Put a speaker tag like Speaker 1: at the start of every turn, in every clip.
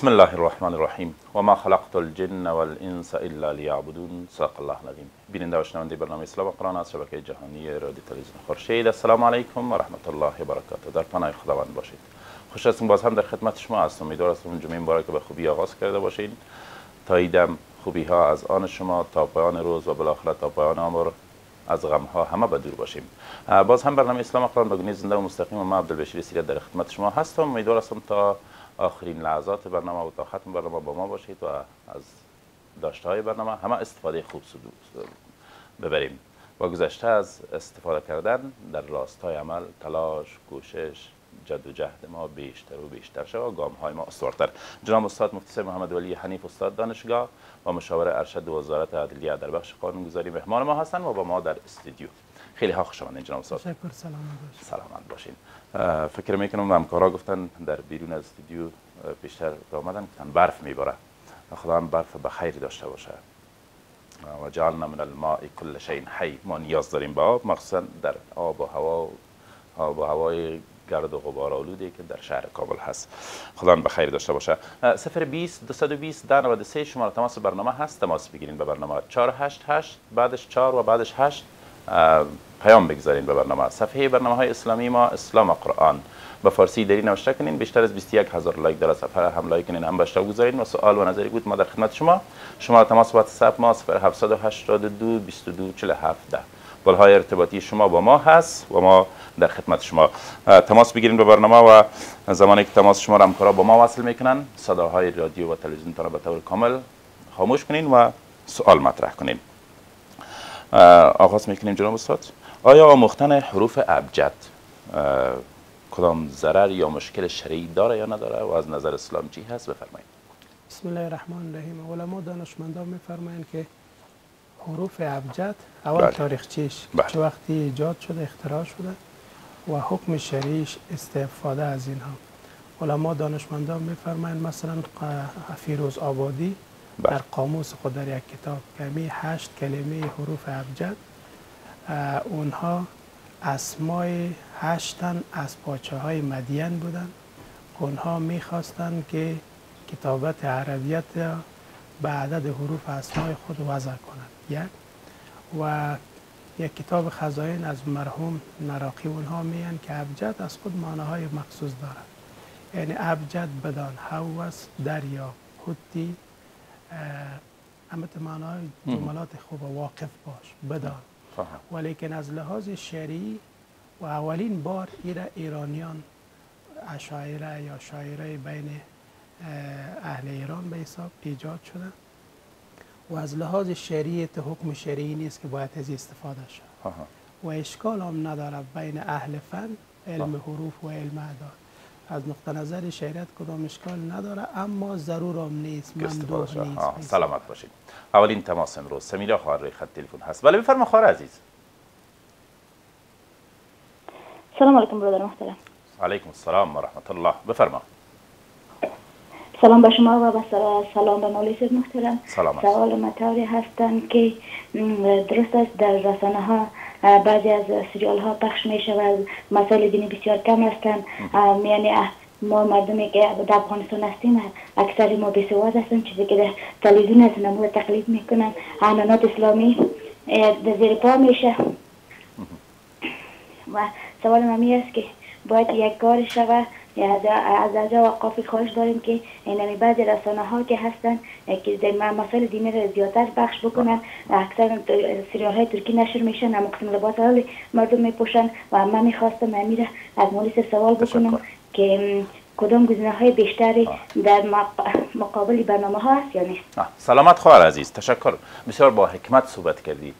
Speaker 1: بسم الله الرحمن الرحیم و ما خلقت الجن والانس الا لیعبدون صدق الله العظیم بیننده و شنونده برنامه اسلام و قرآن از شبکه جهانی رادیو تلویزیون خورشید السلام علیکم و رحمت الله و برکاته در پناه خداوند باشید خوش باز هم در خدمت شما هستم امیدوار هستم جمعه مبارک به خوبی آغاز کرده باشید تا ایدم خوبی ها از آن شما تا پایان روز و بالاخره تا پایان عمر از غم ها همه به دور باشیم باز هم برنامه اسلام قرآن به زنده و مستقیم و من عبدالبشیر سیرت در خدمت شما هستم امیدوار هستم تا آخرین لحظات برنامه و تا ختم برنامه با ما باشید و از داشته های برنامه همه استفاده خوب ببریم. و گذشته از استفاده کردن در راستای عمل تلاش کوشش جد و جهد ما بیشتر و بیشتر شد و گام های ما استوارتر. جناب استاد مفتی محمد ولی حنیف استاد دانشگاه و مشاور ارشد وزارت عدلیه در بخش قانونگذاری مهمان ما هستند و با ما در استودیو. خیلی ها خوش آمدید جناب استاد.
Speaker 2: تشکر سلامت باشید
Speaker 1: سلامت باشین. فکر می‌کنم همکارا گفتن در بیرون از استودیو پیشتر آمدن گفتن برف میباره خدا هم برف به خیر داشته باشه. و جعلنا من الماء کل شیء حی. ما نیاز داریم به آب مخصوصا در آب و هوا آب و هوای گرد و غبار آلوده که در شهر کابل هست. خدا به خیر داشته باشه. 020 220 ده 93 شماره تماس برنامه هست. تماس بگیرین به برنامه 488 بعدش 4 و بعدش 8 پیام بگذارین به برنامه. صفحه برنامه های اسلامی ما اسلام قرآن. به فارسی دری نوشته کنین بیشتر از 21 هزار لایک در صفحه هم لایک کنین هم باشته بگذارین و سوال و نظری بود ما در خدمت شما. شما تماس واتساپ ما 0782 22 47 ده. پلهای ارتباطی شما با ما هست و ما در خدمت شما. تماس بگیرین به برنامه و زمانی که تماس شما را همکارا با ما وصل می‌کنن صداهای رادیو و تلویزیون را به طور کامل خاموش کنین و سوال مطرح کنین. آغاز می‌کنیم جناب استاد. آیا آموختن حروف ابجد کدام ضرر یا مشکل شرعی داره یا نداره؟ و از نظر اسلام چی هست؟ بفرمایید.
Speaker 2: بسم الله الرحمن الرحیم. علما دانشمندان میفرمایند که حروف ابجد اول
Speaker 1: بله.
Speaker 2: تاریخچهش
Speaker 1: بله.
Speaker 2: چه وقتی ایجاد شده اختراع شده و حکم شرعیش استفاده از اینها. علما دانشمندان میفرمایند مثلا فیروز آبادی
Speaker 1: بله.
Speaker 2: در قاموس خود در یک کتاب کمی هشت کلمه حروف ابجد اونها اسمای هشتن از پاچه های مدین بودن. اونها می‌خواستند که کتابت عربیت به عدد حروف اسمای خود وضع کنند. یک. و یک کتاب خزاین از مرحوم نراقی اونها میگن که ابجد از خود معناهای مخصوص دارد. یعنی ابجد بدان هوس دریا حتی همه معناهای جملات خوب واقف باش بدان.
Speaker 1: فهم.
Speaker 2: ولیکن از لحاظ شرعی و اولین بار ایره ایرانیان اشاعره یا شاعره بین اه، اهل ایران به حساب ایجاد شده و از لحاظ ته حکم شرعی نیست که باید از استفاده شد. و اشکال هم نداره بین اهل فن علم حروف و علم اعداد. از نقطه نظر شریعت کدام اشکال نداره اما ضرور هم نیست
Speaker 1: شد.
Speaker 2: نیست.
Speaker 1: سلامت باشید. اولین تماس امروز. سمیرا خواهر روی خط تلفن هست. بله بفرما خواهر عزیز.
Speaker 3: سلام علیکم برادر محترم.
Speaker 1: علیکم السلام و رحمت الله. بفرما.
Speaker 3: سلام به شما و سلام به مولوی محترم.
Speaker 1: سلامت.
Speaker 3: سوال مطوری هستند که درست است در رسانه ها بعضی از سریال ها پخش می شود مسائل دینی بسیار کم هستند یعنی ما مردمی که در افغانستان هستیم اکثر ما بسواد هستند چیزی که در تلویزیون از نمو تقلید می‌کنن. عنانات اسلامی در زیر پا میشه. و سوال ممی است که باید یک کار شوه یا از از آنجا وقافی خواهش داریم که اینمی بعضی رسانه ها که هستن که در مسائل دینی را زیادتر بخش بکنن و اکثر سریال های ترکی نشر میشن هم قسم لباس مردم میپوشن و من می‌خواستم امیر از مولی صاحب سوال بکنم. که کدام گزینه های بیشتری در مق- مقابل برنامه ها هست یا نیست؟
Speaker 1: سلامت خواهر عزیز. تشکر. بسیار با حکمت صحبت کردی.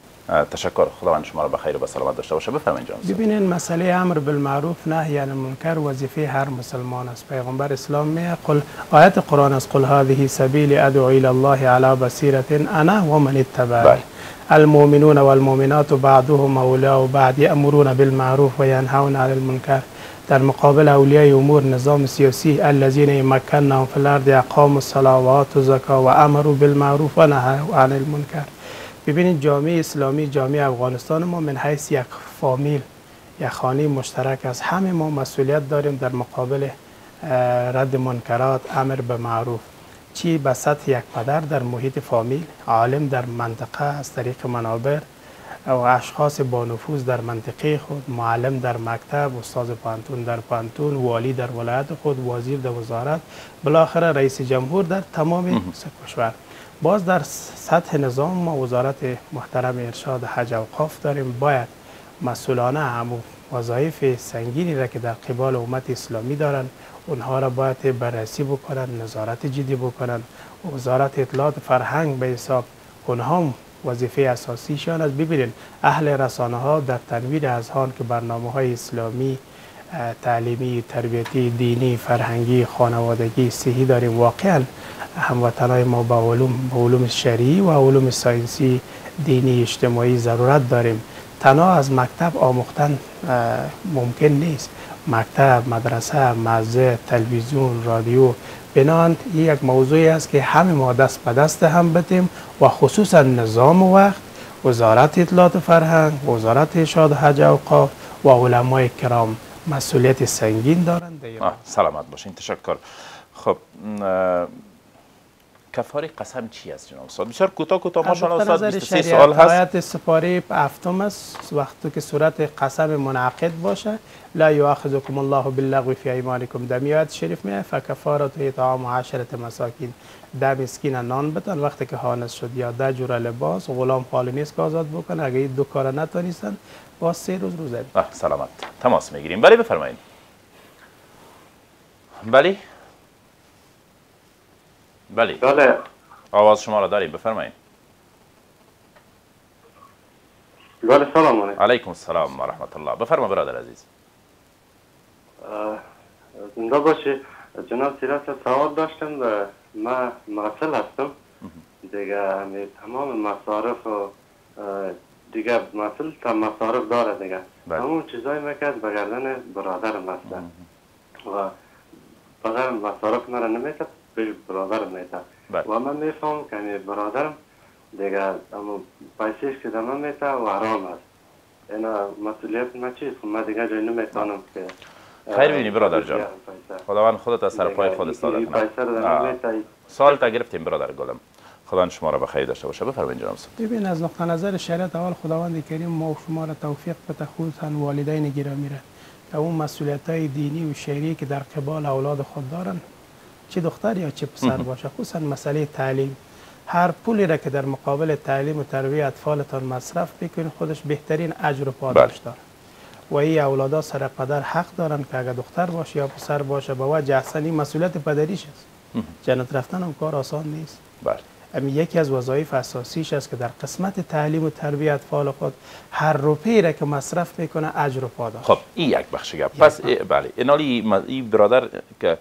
Speaker 1: تشکر. خداوند شما را به خیر و به سلامت داشته باشه. بفرمایید جناب.
Speaker 2: ببینین مسئله امر بالمعروف نهی عن المنکر وظیفه هر مسلمان است. پیغمبر اسلام می قل آیت قرآن است قل هذه سبیل ادعو الى الله على بصیرة انا ومن اتبعني
Speaker 1: بله.
Speaker 2: المؤمنون والمؤمنات بعضهم اولیاء بعض یأمرون بالمعروف و ینهون عن المنکر. در مقابل اولیای امور نظام سیاسی الذين مكنهم في الارض اقاموا الصلاه واتوا الزکاه و امروا بالمعروف و نهوا عن المنکر. ببینید جامعه اسلامی جامعه افغانستان ما من حیث یک فامیل یک خانه مشترک است. همه ما مسئولیت داریم در مقابل رد منکرات امر به معروف. چی؟ به سطح یک پدر در محیط فامیل عالم در منطقه از طریق منابر. و اشخاص با نفوذ در منطقه خود معلم در مکتب استاد پانتون در پانتون والی در ولایت خود وزیر در وزارت بالاخره رئیس جمهور در تمام کشور. باز در سطح نظام ما وزارت محترم ارشاد حج اوقاف داریم. باید مسئولانه همو وظایف سنگینی را که در قبال امت اسلامی دارن اونها را باید بررسی بکنن نظارت جدی بکنن. وزارت اطلاعات فرهنگ به حساب اونها وظیفه اساسیشان است. ببینید اهل رسانه ها در تنویر اذهان که برنامه های اسلامی تعلیمی تربیتی دینی فرهنگی خانوادگی صحی داریم واقعا هموطنهای ما با علوم, علوم شرعی و علوم ساینسی دینی اجتماعی ضرورت داریم. تنها از مکتب آموختن ممکن نیست. مکتب مدرسه مزه تلویزیون رادیو بنان یک موضوعی است که همه ما دست به دست هم بتیم و خصوصا نظام وقت وزارت اطلاعات فرهنگ وزارت ارشاد حج اوقاف و علمای کرام مسئولیت سنگین دارند.
Speaker 1: سلامت باشین تشکر. خب کفاره قسم چی است جناب استاد؟ بسیار کوتاه کوتاه ماشاءالله استاد 23 سال هست.
Speaker 2: آیت سپاره هفتم است. وقتی که صورت قسم منعقد باشه لا یؤاخذکم الله باللغو فی ایمانکم در آیت شریف می فکفارت اطعام عشرة مساکین. ده مسکین نان بتن. وقتی که حانس شد یا ده جور لباس غلام حال نیست که آزاد بکنه. اگه این دو کار نتونستن با سه روز روزه.
Speaker 1: سلامت. تماس می‌گیریم. بله بفرمایید. بله بله
Speaker 4: بله
Speaker 1: آواز شما را داریم بفرمایید
Speaker 4: بله سلام علیکم
Speaker 1: علیکم السلام و رحمت الله بفرما برادر عزیز
Speaker 4: زنده باشی جناب سیرت سوال داشتم من مرسل هستم دیگه تمام مصارف و دیگه مسئول تا مصارف داره دیگه. همون چیزایی می‌کرد به گردن برادرم هسته و بغیر مصارف مرا نمی‌کرد به برادرم میتر
Speaker 1: بله.
Speaker 4: و من میفهم که یعنی برادرم دیگه اما پیسیش که دمه میته و حرام است. اینا مسئولیت ما چیست؟ خب من دیگه جای نمی‌تونم که
Speaker 1: خیر بینی برادر جان. خداوند خودت از سر پای خود استاده کنه سوال تا گرفتیم برادر گلم. خدا شما را به خیر داشته باشه. بفرمایید جناب استاد
Speaker 2: ببین از نقطه نظر شریعت اول خداوند کریم ما و شما را توفیق بده خصوصا والدین گرامی را. که اون مسئولیت های دینی و شهری که در قبال اولاد خود دارن چه دختر یا چه پسر باشه خصوصا مسئله تعلیم. هر پولی را که در مقابل تعلیم و تربیت اطفالتان مصرف بکنید خودش بهترین اجر و پاداش
Speaker 1: بله.
Speaker 2: داره. و این اولادا سر پدر حق دارن که اگر دختر باشه یا پسر باشه به وجه احسن این مسئولیت پدریش است. جنت رفتن هم کار آسان نیست.
Speaker 1: بله.
Speaker 2: یکی از وظایف اساسیش است که در قسمت تعلیم و تربیت اطفال خود هر روپی را که مصرف می‌کنه اجر و پاداش.
Speaker 1: خب این یک بخش گپ. پس ای- بله. اینالی این برادر که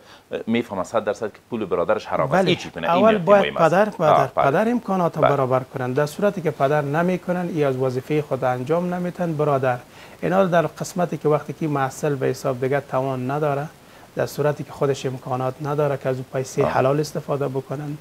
Speaker 1: می‌فهمه 100 درصد که پول برادرش حرام است.
Speaker 2: بله.
Speaker 1: این چی کنه این
Speaker 2: اول باید
Speaker 1: است.
Speaker 2: پدر پدر,
Speaker 1: بله.
Speaker 2: پدر امکانات
Speaker 1: بله.
Speaker 2: برابر کنند در صورتی که پدر نمی‌کنن ای از وظیفه خود انجام نمیتن برادر. اینا در قسمتی که وقتی که محصل به حساب دیگه توان نداره در صورتی که خودش امکانات نداره که از او پیسه. حلال استفاده بکنن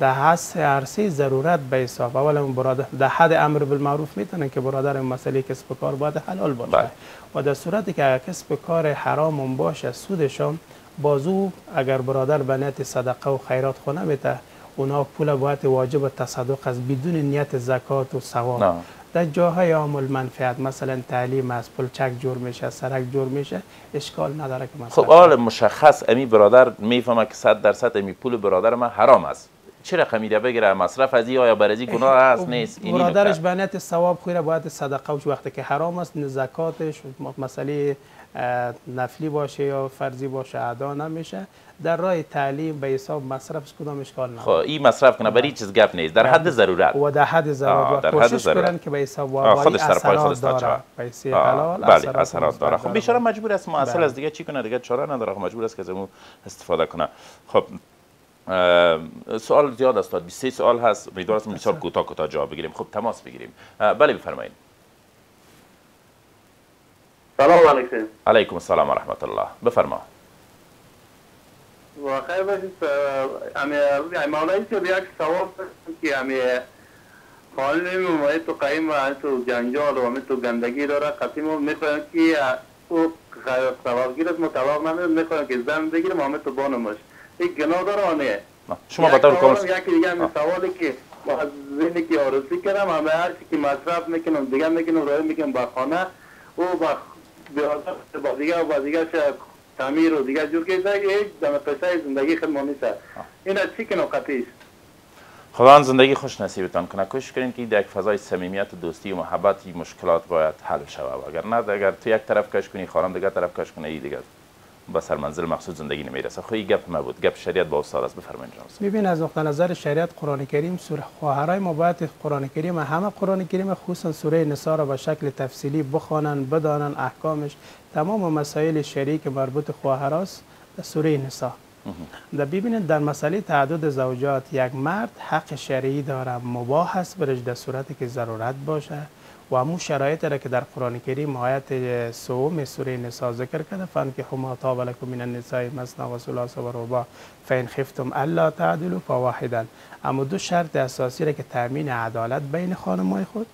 Speaker 2: در حس عرصه ضرورت به حساب. اول اون برادر در حد امر بالمعروف می‌تونن که برادر این مسئله کسب و کار باید حلال باشه.
Speaker 1: بله.
Speaker 2: و در صورتی که اگر کسب کار حرام باشه سودشان بازو اگر برادر به نیت صدقه و خیرات خونه میته اونا پول باید واجب تصدق از بدون نیت زکات و ثواب. در جاهای عامل منفعت مثلا تعلیم است پول چک جور میشه سرک جور میشه اشکال نداره که مثلا.
Speaker 1: خب حال مشخص امی برادر می‌فهمه که 100 درصد امی پول برادر من حرام است. چه رقمی را بگیره مصرف از این آیا بر از این گناه است؟ نیست. اینی
Speaker 2: برادرش. به نیت ثواب خویره باید صدقه وش وقتی که حرام است زکاتش مسئله نفلی باشه یا فرضی باشه ادا نمیشه. در راه تعلیم به حساب مصرف از کدام اشکال نداره؟
Speaker 1: خب این مصرف کنه برای چیز گپ نیست. در حد ضرورت.
Speaker 2: و در حد ضرورت.
Speaker 1: در حد
Speaker 2: کوشش
Speaker 1: ضرورت.
Speaker 2: کنن که به حساب
Speaker 1: خودش سر پای خود
Speaker 2: اثرات
Speaker 1: استاد
Speaker 2: داره. پیسه حلال
Speaker 1: بله اثرات داره. خب بیچاره مجبور است.
Speaker 2: بله.
Speaker 1: از دیگه چی کنه؟ دیگه چاره نداره. خب مجبور است که از اون استفاده کنه. خب سوال زیاد است 23 سوال هست. امیدوار هستم بسیار کوتاه کوتاه جواب بگیریم. خب تماس بگیریم. بله بفرمایید.
Speaker 4: سلام علیکم.
Speaker 1: علیکم السلام و رحمت الله. بفرما.
Speaker 4: و خیر باشید امی مولایی که یک سوال که امی قانون ممایی تو قیم و تو جنجال و امی تو گندگی داره. قطعی ما می‌کنم که او طلاق گیرد ما طلاق نمیدیم می‌خوایم که زن بگیریم همه تو بانمش این گناه داره آنه
Speaker 1: آه. شما با طور کامل
Speaker 4: یکی دیگه همین سوالی که از ذهنی که آرزی کردم همه هر چی که مصرف می‌کنم دیگه می‌کنم راه می‌کنم با خانه او با دیگه با دیگه تعمیر و دیگه جور که هیچ دم پیسه زندگی خود نیست. این از چی کنم قطعیست
Speaker 1: خداوند زندگی خوش نصیبتان کنه. کوشش کنین که در یک فضای صمیمیت و دوستی و محبت مشکلات باید حل شود. اگر نه اگر تو یک طرف کش کنی خانم دیگه طرف کش کنه ای دیگه. به سر منزل مقصود زندگی نمی‌رسه. خو این گپ ما بود گپ شریعت با استاد است. بفرمایید جناب.
Speaker 2: ببین از نقطه نظر شریعت قرآن کریم سوره خواهرای ما باید قرآن کریم همه قرآن کریم خصوصا سوره نساء را به شکل تفصیلی بخوانن بدانن احکامش. تمام مسائل شرعی که مربوط خواهراست در سوره نساء. در ببینید در مسئله تعدد زوجات یک مرد حق شرعی داره مباح است برش در صورتی که ضرورت باشه. و همون شرایط را که در قرآن کریم آیت سوم سوره نساء ذکر کرده فان که ما طاب لكم من النساء مثنى و ثلاث و رباع فان خفتم الا تعدلوا فواحدا. اما دو شرط اساسی را که تامین عدالت بین خانمای خود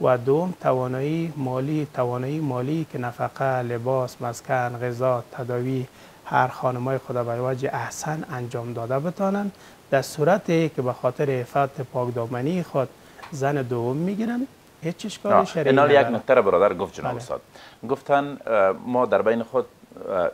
Speaker 2: و دوم توانایی مالی توانایی مالی که نفقه لباس مسکن غذا تداوی هر خانمای خدا به وجه احسن انجام داده بتانند. در صورتی که به خاطر عفت پاکدامنی خود زن دوم می‌گیرن هیچ اشکال شرعی
Speaker 1: اینال یک. نکته را برادر گفت جناب
Speaker 2: بله.
Speaker 1: استاد. گفتن ما در بین خود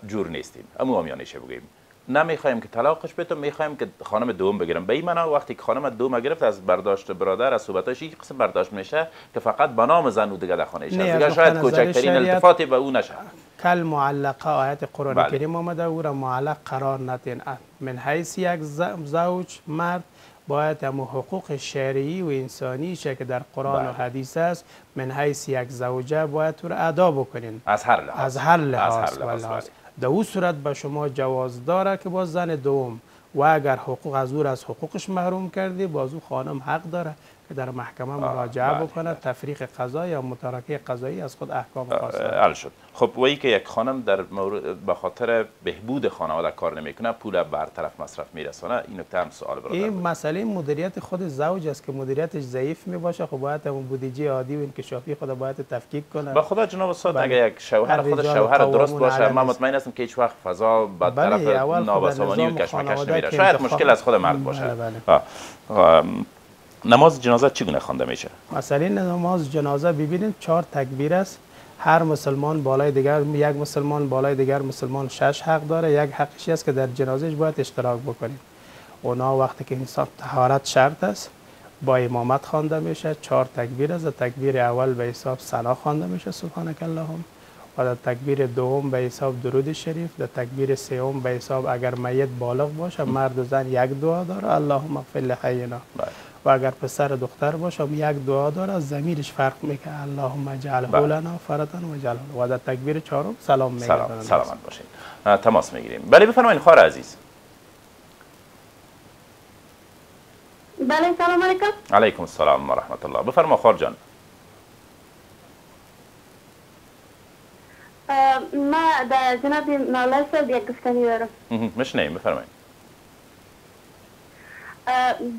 Speaker 1: جور نیستیم. امو آمیانیشه بگیم. نمی‌خوایم که طلاقش بتم می‌خوایم که خانم دوم بگیرم. به این معنا وقتی که خانم دوم گرفت از برداشت برادر از صحبتاش یک قسم برداشت میشه که فقط به نام زن و دیگه در خانه
Speaker 2: نه،
Speaker 1: دیگه شاید کوچکترین التفاتی به او نشه.
Speaker 2: کل معلقه آیت قرآن
Speaker 1: بله.
Speaker 2: کریم آمده او را معلق قرار ندین. من حیث یک زوج مرد باید همو حقوق شرعی و انسانی که در قرآن و
Speaker 1: بله.
Speaker 2: حدیث است من حیث یک زوجه باید تو را ادا بکنین
Speaker 1: از هر لحاظ
Speaker 2: از هر لحاظ
Speaker 1: بله.
Speaker 2: در او صورت به شما جواز داره که با زن دوم و اگر حقوق از او از حقوقش محروم کردی باز او خانم حق داره که در محکمه مراجعه
Speaker 1: بله،
Speaker 2: بکنه تفریق قضا یا متارکه قضایی از خود احکام خاص داره.
Speaker 1: حل شد خب وایی که یک خانم در به خاطر بهبود خانواده کار نمی‌کنه پول برطرف مصرف میرسونه این نکته هم سوال برادر
Speaker 2: این. مسئله مدیریت خود زوج است که مدیریتش ضعیف می باشه خب باید همون بودجه عادی و انکشافی خود باید تفکیک کنه
Speaker 1: به خدا جناب استاد
Speaker 2: بله.
Speaker 1: اگر یک شوهر خود شوهر درست باشه من. مطمئن هستم که هیچ وقت فضا به
Speaker 2: بله،
Speaker 1: طرف
Speaker 2: خود
Speaker 1: نابسامانی و کشمکش نمیره شاید مشکل از خود مرد باشه
Speaker 2: بله، بله.
Speaker 1: نماز جنازه چگونه خوانده میشه؟
Speaker 2: مسئله نماز جنازه ببینید چهار تکبیر است. هر مسلمان بالای دیگر یک مسلمان بالای دیگر مسلمان شش حق داره. یک حقشی است که در جنازش باید اشتراک بکنید اونا وقتی که انسان طهارت شرط است با امامت خوانده میشه. چهار تکبیر است. تکبیر اول به حساب ثنا خوانده میشه سبحانک اللهم. و در تکبیر دوم به حساب درود شریف. در تکبیر سوم به حساب اگر میت بالغ باشه مرد و زن یک دعا داره. اللهم اغفر لحینا.
Speaker 1: بله.
Speaker 2: و اگر پسر دختر باشه هم یک دعا داره از ضمیرش فرق می‌کنه. اللهم اجعله
Speaker 1: بله.
Speaker 2: لنا فردا و اجعله و در تکبیر چهارم سلام میگه
Speaker 1: سلام سلامت باشین. آه، تماس می‌گیریم. بله بفرمایید خواهر عزیز.
Speaker 3: بله سلام علیکم.
Speaker 1: علیکم السلام و رحمت الله بفرما خواهر جان.
Speaker 3: ما در جناب مولا صاحب یک گفتنی دارم.
Speaker 1: مشنیم بفرمایید.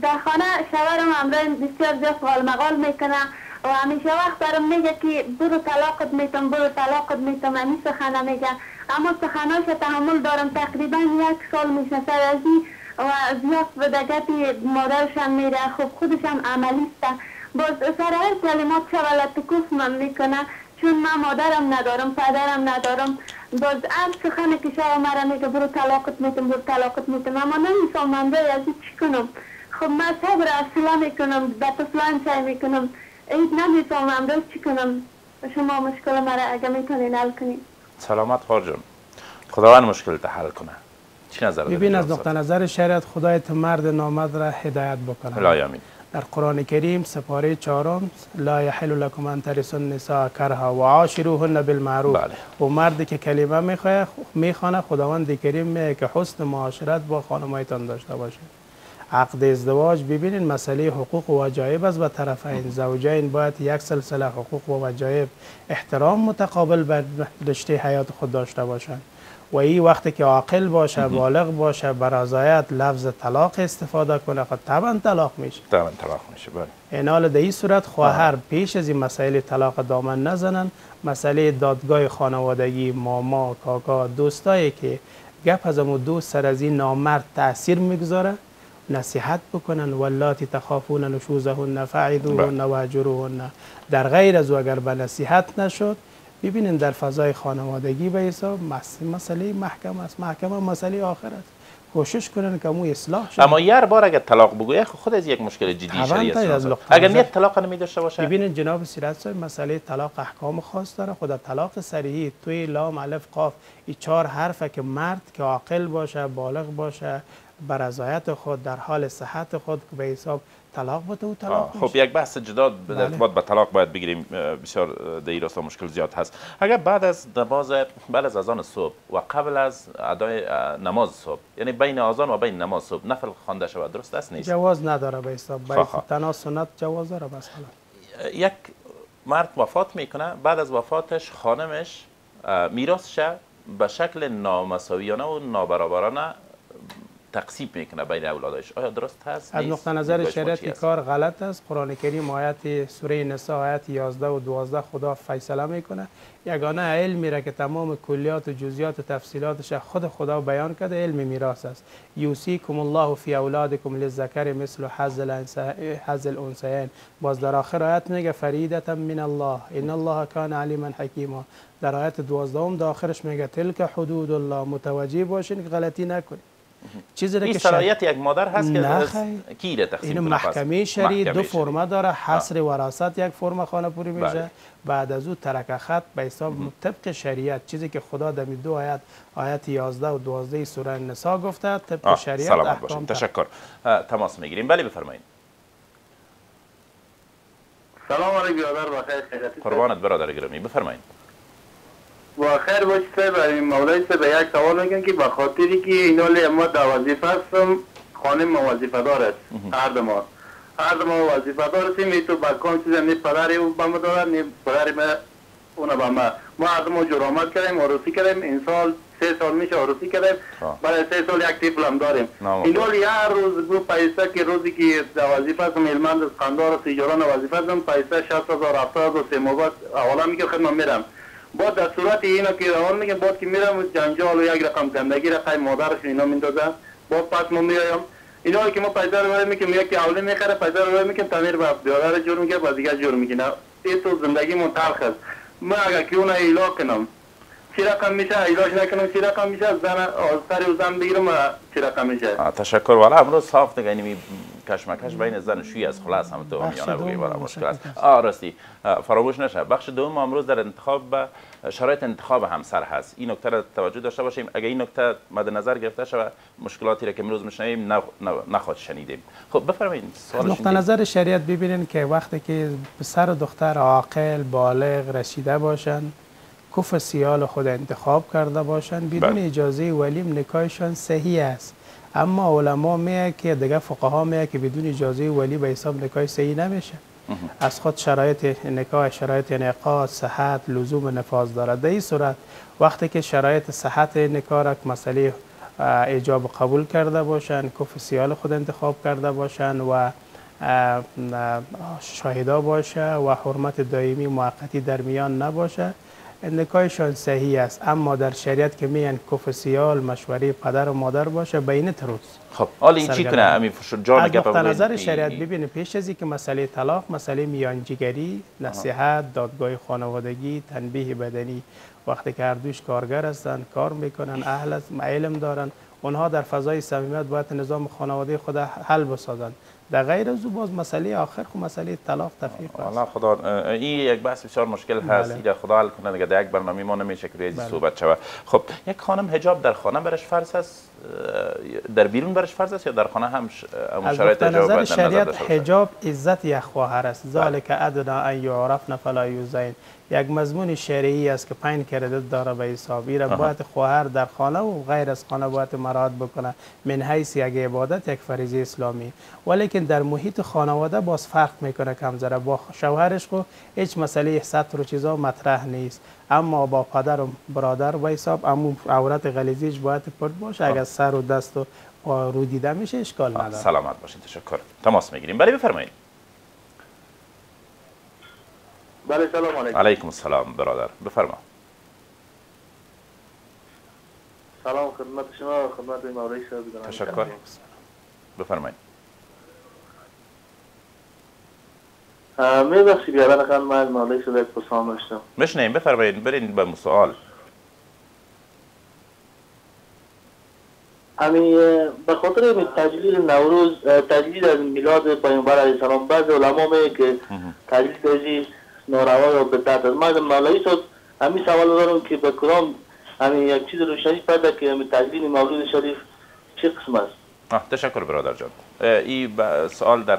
Speaker 3: در خانه شوهرم امرای بسیار زیاد قال مقال می‌کنه و همیشه وقت برام میگه که برو طلاقت میتم برو طلاقت میتم همی سخنه میگه. اما سخناش تحمل دارم. تقریبا یک سال میشه سر از این و زیاد به دقت مادرشم میره. خب خودشم عملیست باز سر هر کلمات کف من می‌کنه. چون من مادرم ندارم پدرم ندارم. باز هر سخنی که شما مرا میگه برو طلاقت میتم برو طلاقت میتم اما نمی‌فهمم به از چی کنم؟ خب من صبر اصلا می‌کنم به طفلان سعی می‌کنم این نمی‌فهمم به چی کنم؟ شما مشکل مرا اگه می‌تونین حل کنین.
Speaker 1: سلامت خواهر جان. خداوند مشکل حل کنه. چی نظر
Speaker 2: ببین از نقطه نظر شریعت خدای تو مرد نامرد را هدایت؟ بکنه.
Speaker 1: لا یامین
Speaker 2: در قرآن کریم سپاره چهارم لا یحل لکم ان ترثوا النساء کرها و عاشروهن بالمعروف.
Speaker 1: بله.
Speaker 2: و مردی که کلمه می‌خواه می‌خوانه خداوند کریم میگه که حسن معاشرت با خانمایتان داشته باشید عقد ازدواج ببینید مسئله حقوق و وجایب است به طرفین زوجین باید یک سلسله حقوق و وجایب احترام متقابل بر رشته حیات خود داشته باشند. و این وقتی که عاقل باشه بالغ باشه بر رضایت لفظ طلاق استفاده کنه خب طبعا طلاق میشه.
Speaker 1: طبعا طلاق میشه بله.
Speaker 2: این حال در این صورت خواهر پیش از این مسائل طلاق دامن نزنن. مسئله دادگاه خانوادگی ماما کاکا دوستایی که گپ از امو دوست سر از این نامرد تاثیر می‌گذاره نصیحت بکنن. واللاتی تخافون نشوزهن فعیدوهن واهجروهن در غیر از اگر به نصیحت نشد ببینین در فضای خانوادگی به حساب مس- مسئله محکم است. محکمه مسئله آخر است. کوشش کنن که مو اصلاح شد
Speaker 1: اما یه بار اگر طلاق بگویه خب خود از یک مشکل جدی
Speaker 2: طبعاً
Speaker 1: شریع
Speaker 2: تا از
Speaker 1: است
Speaker 2: نقطه
Speaker 1: اگر نیت طلاق نمی داشته باشه؟
Speaker 2: ببینید جناب سیرت صاحب مسئله طلاق احکام خاص داره. خدا طلاق صریحی توی لام الف قاف این چهار حرفه که مرد که عاقل باشه بالغ باشه بر رضایت خود در حال صحت خود به حساب طلاق بده و طلاق.
Speaker 1: خب یک بحث جدا به
Speaker 2: بله.
Speaker 1: ارتباط به طلاق باید بگیریم بسیار در این راستا مشکل زیاد هست اگر بعد از نماز بعد از اذان صبح و قبل از ادای نماز صبح یعنی بین اذان و بین نماز صبح نفل خوانده شود درست است نیست
Speaker 2: جواز نداره به حساب به
Speaker 1: خواه خواه.
Speaker 2: تنها سنت جواز داره مثلا
Speaker 1: یک مرد وفات می‌کنه بعد از وفاتش خانمش میراثش به شکل نامساویانه و نابرابرانه تقسیم می‌کنه بین اولادش. آیا درست هست؟
Speaker 2: از؟ نقطه نظر شریعت؟ کار غلط است. قرآن کریم آیت سوره نساء آیت 11 و 12 خدا فیصله می‌کنه. یگانه علمی را که تمام کلیات و جزئیات و تفصیلاتش خود خدا بیان کرده. علم میراث است. یوسیکم الله فی اولادکم للذکر مثل حظ الانثیین باز در آخر آیت میگه فریدتا من الله. ان الله کان علیما حکیما. در آیت 12 هم در آخرش میگه تلک حدود الله. متوجه باشین که غلطی نکنید. چیزی که شر-
Speaker 1: صلاحیت یک مادر هست که از. کی را تقسیم
Speaker 2: این
Speaker 1: کنه؟ پس؟
Speaker 2: محکمه شرعی دو فرمه داره. حصر وراثت یک فرم خانه پوری میشه.
Speaker 1: بله.
Speaker 2: بعد از او ترک خط به حساب طبق شریعت. چیزی که خدا در دو آیت آیت 11 و 12 سوره نساء گفته طبق شریعت
Speaker 1: سلامت
Speaker 2: احکام
Speaker 1: باشین
Speaker 2: تا-
Speaker 1: تشکر تماس می‌گیریم. بله بفرمایید.
Speaker 4: سلام علیکم برادر بخیر. خیراتی
Speaker 1: قربانت برادر گرامی. بفرمایید.
Speaker 4: با خیر باشی صاحب این مولای صاحب یک سوال میگن که به خاطری که اینا ما در وظیفه هستم خانه ما وظیفه دار است هر ما. هر ما وظیفه دار هستیم ای تو بکان چیز نی پدری او با ما دارد نی پدری ما اونا با ما. ما هر ما جرامت کردیم عروسی کردیم این سال سه سال میشه عروسی کردیم
Speaker 1: آه.
Speaker 4: برای سه سال یک طفل هم داریم. این هر روز بو پیسه که روزی که در وظیفه هستم علمند از قندار است ایجاران وظیفه هستم پیسه 60000 70000 سه ماه اولا میگه خدمت میرم. با در صورت اینا که روان میگه بعد که میرم جنجال و یک رقم گندگی را قای مادرش اینا میندازن با پس ما میایم. اینا که ما پیدا رو می‌کنیم یکی اولی می‌خره پیدا رو می‌کنیم تعمیر با بیادر جور می‌کنه با دیگه جور می‌کنه این تو زندگی من تلخ است. من اگر که اون ایلا کنم چی رقم میشه؟ علاج نکنم چی رقم میشه؟ زن از سر و زن بگیرم چی رقم میشه؟
Speaker 1: تشکر. والا امروز صاف دیگه اینمی کشمکش بین زن شوی از خلاص هم تو میانه بگی والا
Speaker 2: مشکل
Speaker 1: است. آه راستی. فراموش نشه بخش دوم امروز در انتخاب به شرایط انتخاب همسر هست. این نکته را توجه داشته باشیم. اگر این نکته مد نظر گرفته شود مشکلاتی را که امروز میشنویم نخ- نه- نخواهد شنیدیم. خب بفرمایید
Speaker 2: از
Speaker 1: سوالش
Speaker 2: نقطه نظر شریعت ببینین که وقتی که پسر و دختر عاقل بالغ رسیده باشن کف سیال خود انتخاب کرده باشن بدون
Speaker 1: بله.
Speaker 2: اجازه ولیم نکاحشان صحیح است. اما علما میگه که دیگه فقها میگه که بدون اجازه ولی به حساب نکاح صحیح نمیشه. از خود شرایط نکاح شرایط انعقاد صحت لزوم نفاذ داره. در این صورت وقتی که شرایط صحت نکاح را مسئله اه، اجاب قبول کرده باشن کف سیال خود انتخاب کرده باشن و اه، اه، شاهدا باشه و حرمت دائمی موقتی در میان نباشه نکاحشان صحیح است اما در شریعت که میگن کف سیال مشوره پدر و مادر باشه بین تروز
Speaker 1: خب حالا این چی. کنه فش- جان گپ.
Speaker 2: نظر شریعت ببینید پیش از اینکه مسئله طلاق مسئله میانجیگری نصیحت دادگاه خانوادگی تنبیه بدنی وقتی که هر دوش کارگر هستند کار می‌کنن اهل علم دارن اونها در فضای صمیمیت باید نظام خانواده خود حل بسازند در غیر از او باز مسئله آخر خو مسئله طلاق تفریق است
Speaker 1: خدا این یک بحث بسیار مشکل هست
Speaker 2: بله.
Speaker 1: خدا حل کنه دیگه در یک برنامه ما نمیشه که
Speaker 2: بله.
Speaker 1: صحبت شود خب یک خانم حجاب در خانه برش فرض است در بیرون برش فرض است یا در خانه هم شرایط حجاب
Speaker 2: نظر شریعت؟ حجاب عزت یک خواهر است ذالک ادنا ان یعرفن فلا یوزین یک مضمون شرعی است که پنج کردت داره به حساب را. باید خواهر در خانه و غیر از خانه باید مراد بکنه. من حیث یک عبادت یک فریضه اسلامی. ولی که لیکن در محیط خانواده باز فرق می‌کنه کم ذره با شوهرش خو هیچ مسئله سطر و چیزا مطرح نیست. اما با پدر و برادر و حساب اما عورت غلیظیش باید پرد باشه. اگر سر و دست و پا رو دیده میشه اشکال نداره.
Speaker 1: سلامت باشین. تشکر. تماس می‌گیریم. بله بفرمایید.
Speaker 5: بله سلام علیکم.
Speaker 1: علیکم السلام برادر. بفرما.
Speaker 5: سلام خدمت شما خدمت صاحب گرامی
Speaker 1: تشکر. بفرمایید.
Speaker 5: اه، میبخشید بیادر خان من مولوی صاحب یک پرسان داشتم.
Speaker 1: بشنیم بفرمایید برین به سوال.
Speaker 5: امی به خاطر این تجلیل نوروز تجلیل از میلاد پیامبر علیه السلام بعض علما که تجلیل ناروا و بدعت است من از مولوی صاحب همین سوال دارم که به کدام همین یک چیز روشنی پیدا که همین تجلیل مولود شریف چه قسم است؟
Speaker 1: آه، تشکر برادر جان. این سوال در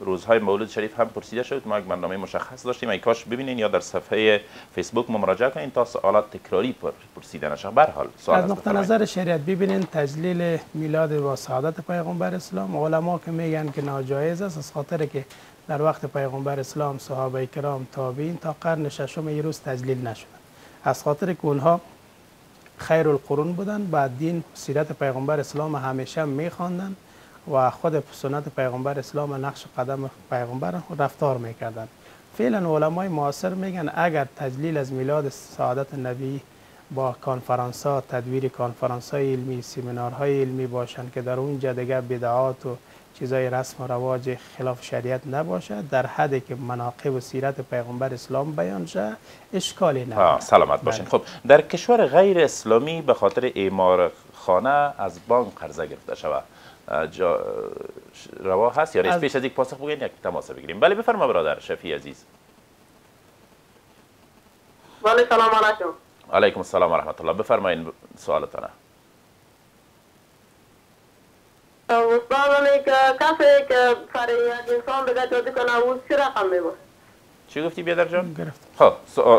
Speaker 1: روزهای مولود شریف هم پرسیده شد. ما یک برنامه مشخص داشتیم. ای کاش ببینین یا در صفحه فیسبوک ما مراجعه کنین تا سوالات تکراری پر- پرسیده نشه. به هر حال سوال
Speaker 2: از نقطه. نظر شریعت ببینین تجلیل میلاد و سعادت پیغمبر اسلام. علما که میگن که ناجایز است از خاطر که در وقت پیغمبر اسلام صحابه کرام تابعین تا قرن ششم روز تجلیل نشدن از خاطر که اونها خیر القرون بودن بعد دین سیرت پیغمبر اسلام همیشه میخواندن و خود سنت پیغمبر اسلام نقش قدم پیغمبر رفتار می‌کردن. فعلا علمای معاصر میگن اگر تجلیل از میلاد سعادت نبی با کنفرانس ها تدویر کنفرانس های علمی سمینارهای علمی باشند که در اونجا دیگه بدعات و چیزای رسم و رواج خلاف شریعت نباشه در حدی که مناقب و سیرت پیغمبر اسلام بیان شه اشکالی نداره
Speaker 1: سلامت باشین.
Speaker 2: بله.
Speaker 1: خب در کشور غیر اسلامی به خاطر اعمار خانه از بانک قرضه گرفته شود. جا روا هست؟ یا نیست
Speaker 2: از-
Speaker 1: پیش از یک پاسخ بگین یک تماس بگیریم. بله بفرما برادر شفی عزیز.
Speaker 6: بله سلام علیکم.
Speaker 1: علیکم السلام و رحمت الله. بفرمایید سوالتان.
Speaker 6: چی
Speaker 1: گفتی بیادر جان
Speaker 2: گرفت
Speaker 1: خب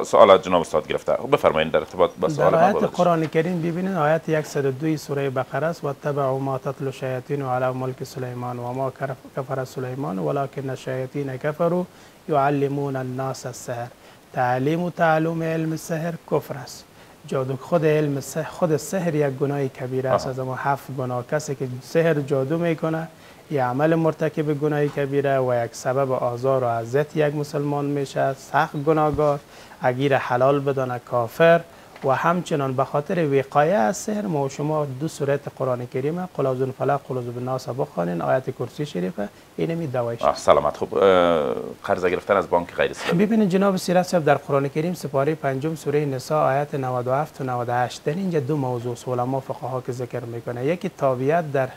Speaker 1: سوال از جناب استاد گرفته خب بفرمایید در ارتباط با سوال
Speaker 2: در
Speaker 1: ما
Speaker 2: آیت قرآن کریم ببینید آیت 102 سوره بقره است و تبعوا ما تتلو الشیاطین علی ملک سلیمان و ما کفر سلیمان ولکن الشیاطین کفروا یعلمون الناس السحر تعلیم و تعلم علم سحر کفر است جادو خود علم سحر خود سحر یک گناه کبیره است. از اما هفت گناه. کسی که سحر جادو می‌کنه یه عمل مرتکب گناه کبیره و یک سبب آزار و عزت یک مسلمان میشه. سخت گناهگار اگیر حلال بدانه کافر. و همچنان به خاطر وقایه از سحر ما شما دو سورت قرآن کریم قل اعوذ بالفلق قل اعوذ بالناس بخوانین آیت کرسی شریفه این می دوایش.
Speaker 1: سلامت. خوب. اه، قرضه گرفتن از بانک غیر اسلامی
Speaker 2: ببینید جناب سیرت صاحب در قرآن کریم سپاره پنجم سوره نساء آیت 97 و 98 در اینجا دو موضوع. علما فقها که ذکر می‌کنه. یکی تابعیت در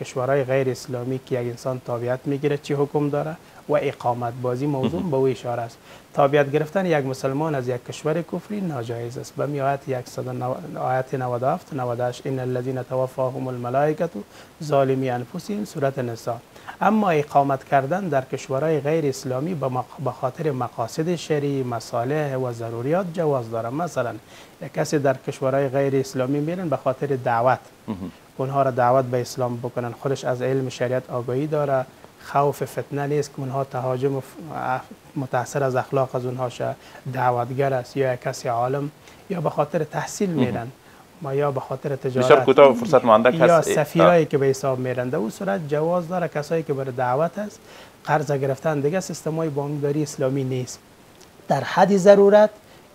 Speaker 2: کشورهای غیر اسلامی که یک انسان تابعیت می‌گیره چی حکم داره؟ و اقامت بازی موضوع به او اشاره است. تابعیت گرفتن یک مسلمان از یک کشور کفری ناجایز است. به می آیت 190 آیت 97 و 98 ان الذين توفاهم الملائکه ظالمی انفسهم سورت نساء اما اقامت کردن در کشورهای غیر اسلامی به خاطر مقاصد شرعی مصالح و ضروریات جواز داره مثلا یک کسی در کشورهای غیر اسلامی میرن به خاطر دعوت. اونها را دعوت به اسلام بکنن. خودش از علم شریعت آگاهی داره. خوف فتنه نیست که اونها تهاجم متاثر از اخلاق از اونها شه دعوتگر است یا کسی عالم یا به خاطر تحصیل میرن ما یا به خاطر تجارت
Speaker 1: کوتاه فرصت مانده
Speaker 2: یا سفیرایی که به حساب میرن در اون صورت جواز داره کسایی که برای دعوت است قرض گرفتن. دیگه سیستم های بانکداری اسلامی نیست. در حد ضرورت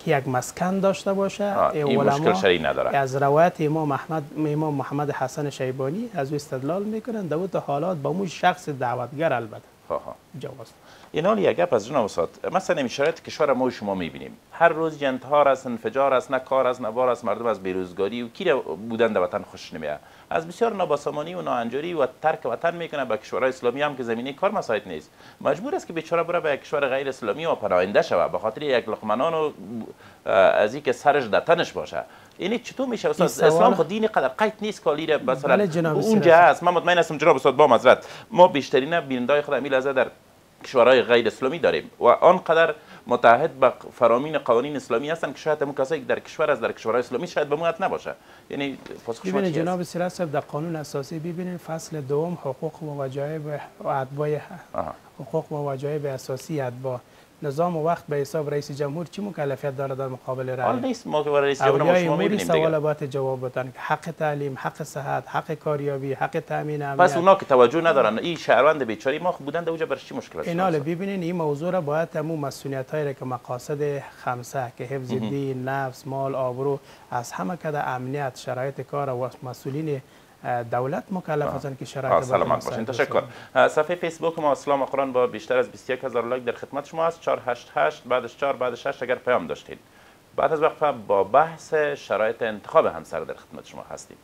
Speaker 2: که یک مسکن داشته باشه.
Speaker 1: این مشکل نداره.
Speaker 2: از روایت امام محمد امام محمد حسن شیبانی از او استدلال می‌کنن در اون حالات با اون شخص دعوتگر البته.
Speaker 1: آه، آه.
Speaker 2: جواز.
Speaker 1: این حال یک گپ از جناب استاد مثلا این شرایط کشور ما شما می‌بینیم هر روز جنتار است انفجار است نه کار است نه بار است مردم از بیروزگاری و کی بودن در وطن خوش نمیاد از بسیار نابسامانی و ناانجاری و ترک وطن می‌کنه. به کشورهای اسلامی هم که زمینه کار مساعد نیست. مجبور است که بیچاره بره به یک کشور غیر اسلامی و پناهنده شود به خاطر یک لقمنان و از اینکه سرش در تنش باشه. این چطور میشه؟ استاد اسلام خود دین قدر قید نیست کالی را مثلا
Speaker 2: بله
Speaker 1: اونجا. هست. من مطمئن هستم جناب استاد با معذرت ما بیشترین بیننده خود امیل در کشورهای غیر اسلامی داریم و آنقدر متحد به فرامین قوانین اسلامی هستن که شاید همون کسایی که در کشور از در کشورهای اسلامی شاید به موت نباشه یعنی پاسخ شما
Speaker 2: جناب؟ سیرت صاحب در قانون اساسی ببینید فصل دوم حقوق و وجایب
Speaker 1: آها.
Speaker 2: حقوق و وجایب اساسی اتباع نظام و وقت به حساب رئیس جمهور چی مکلفیت داره در مقابل
Speaker 1: حال
Speaker 2: رأی
Speaker 1: نیست ما که برای رئیس جمهور شما می‌بینیم
Speaker 2: سوال باید جواب بدن. که حق تعلیم حق صحت حق کاریابی حق تامین امنیت.
Speaker 1: پس اونا که توجه ندارن. این شهروند بیچاره ما بودن در اونجا برش چی مشکل است؟
Speaker 2: اینا ببینین این موضوع را باید تمام مسئولیت هایی که مقاصد خمسه که حفظ دین نفس مال آبرو از همه کده امنیت شرایط کار و مسئولین دولت مکلف هستند که شرایط
Speaker 1: سلامت باشین. تشکر. صفحه فیسبوک ما اسلام قرآن با بیشتر از 21 هزار لایک در خدمت شما است. 488 بعدش 4 بعدش 8 اگر پیام داشتید. بعد از وقفه با بحث شرایط انتخاب همسر در خدمت شما هستیم.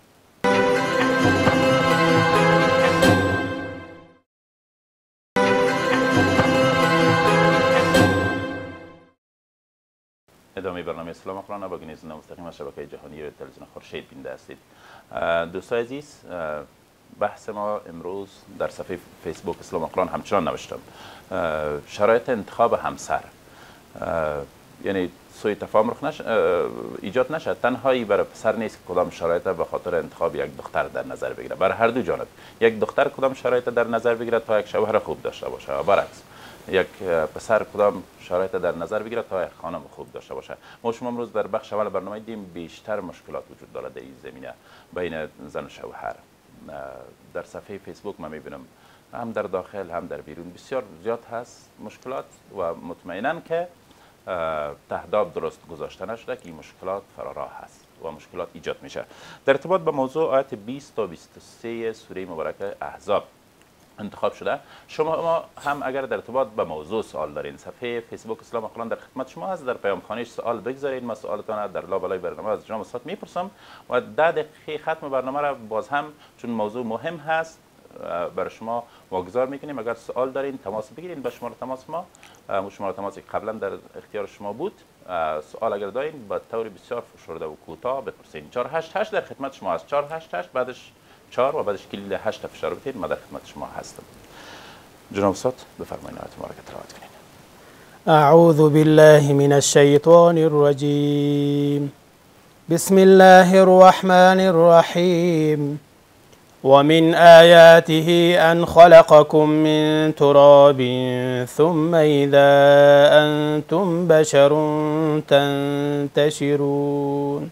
Speaker 1: ادامه برنامه اسلام قرآن با گنیز مستقیم از شبکه جهانی تلویزیون خورشید بینده هستید. اه، دوستان عزیز بحث ما امروز در صفحه فیسبوک اسلام قرآن همچنان نوشتم. شرایط انتخاب همسر. یعنی سوی تفاهم نش... ایجاد نشد. تنهایی برای پسر نیست که کدام شرایط به خاطر انتخاب یک دختر در نظر بگیره برای هر دو جانب. یک دختر کدام شرایط در نظر بگیره تا یک شوهر خوب داشته باشه. و برعکس. یک پسر کدام شرایط در نظر بگیره تا یک خانم خوب داشته باشه. ما شما امروز در بخش اول برنامه دیم بیشتر مشکلات وجود داره در این زمینه بین زن و شوهر. در صفحه فیسبوک ما می‌بینم هم در داخل هم در بیرون. بسیار زیاد هست مشکلات و مطمئنا که تهداب درست گذاشته نشده که این مشکلات فراراه هست و مشکلات ایجاد میشه. در ارتباط به موضوع آیت 20 تا 23 سوره مبارکه احزاب انتخاب شده. شما ما هم اگر در ارتباط به موضوع سوال دارین صفحه فیسبوک اسلام قرآن در خدمت شما هست. در پیام خانش سوال بگذارید ما سوالتان در لابلای برنامه از جناب استاد می‌پرسم و ده دقیقه ختم برنامه را باز هم چون موضوع مهم هست برای شما واگذار می‌کنیم. اگر سوال دارین تماس بگیرین به شماره تماس ما. شماره تماسی که قبلا در اختیار شما بود. سوال اگر دارین با طور بسیار فشرده و کوتاه بپرسین. 488 در خدمت شما هست. 488 بعدش 4 و بعدش کلیل 8 فشار بدید ما در خدمت شما هستم. جناب استاد بفرمایید آیت مبارکه تلاوت کنید.
Speaker 2: أعوذ بالله من الشيطان الرجيم بسم الله الرحمن الرحيم ومن آياته أن خلقكم من تراب ثم إذا أنتم بشر تنتشرون.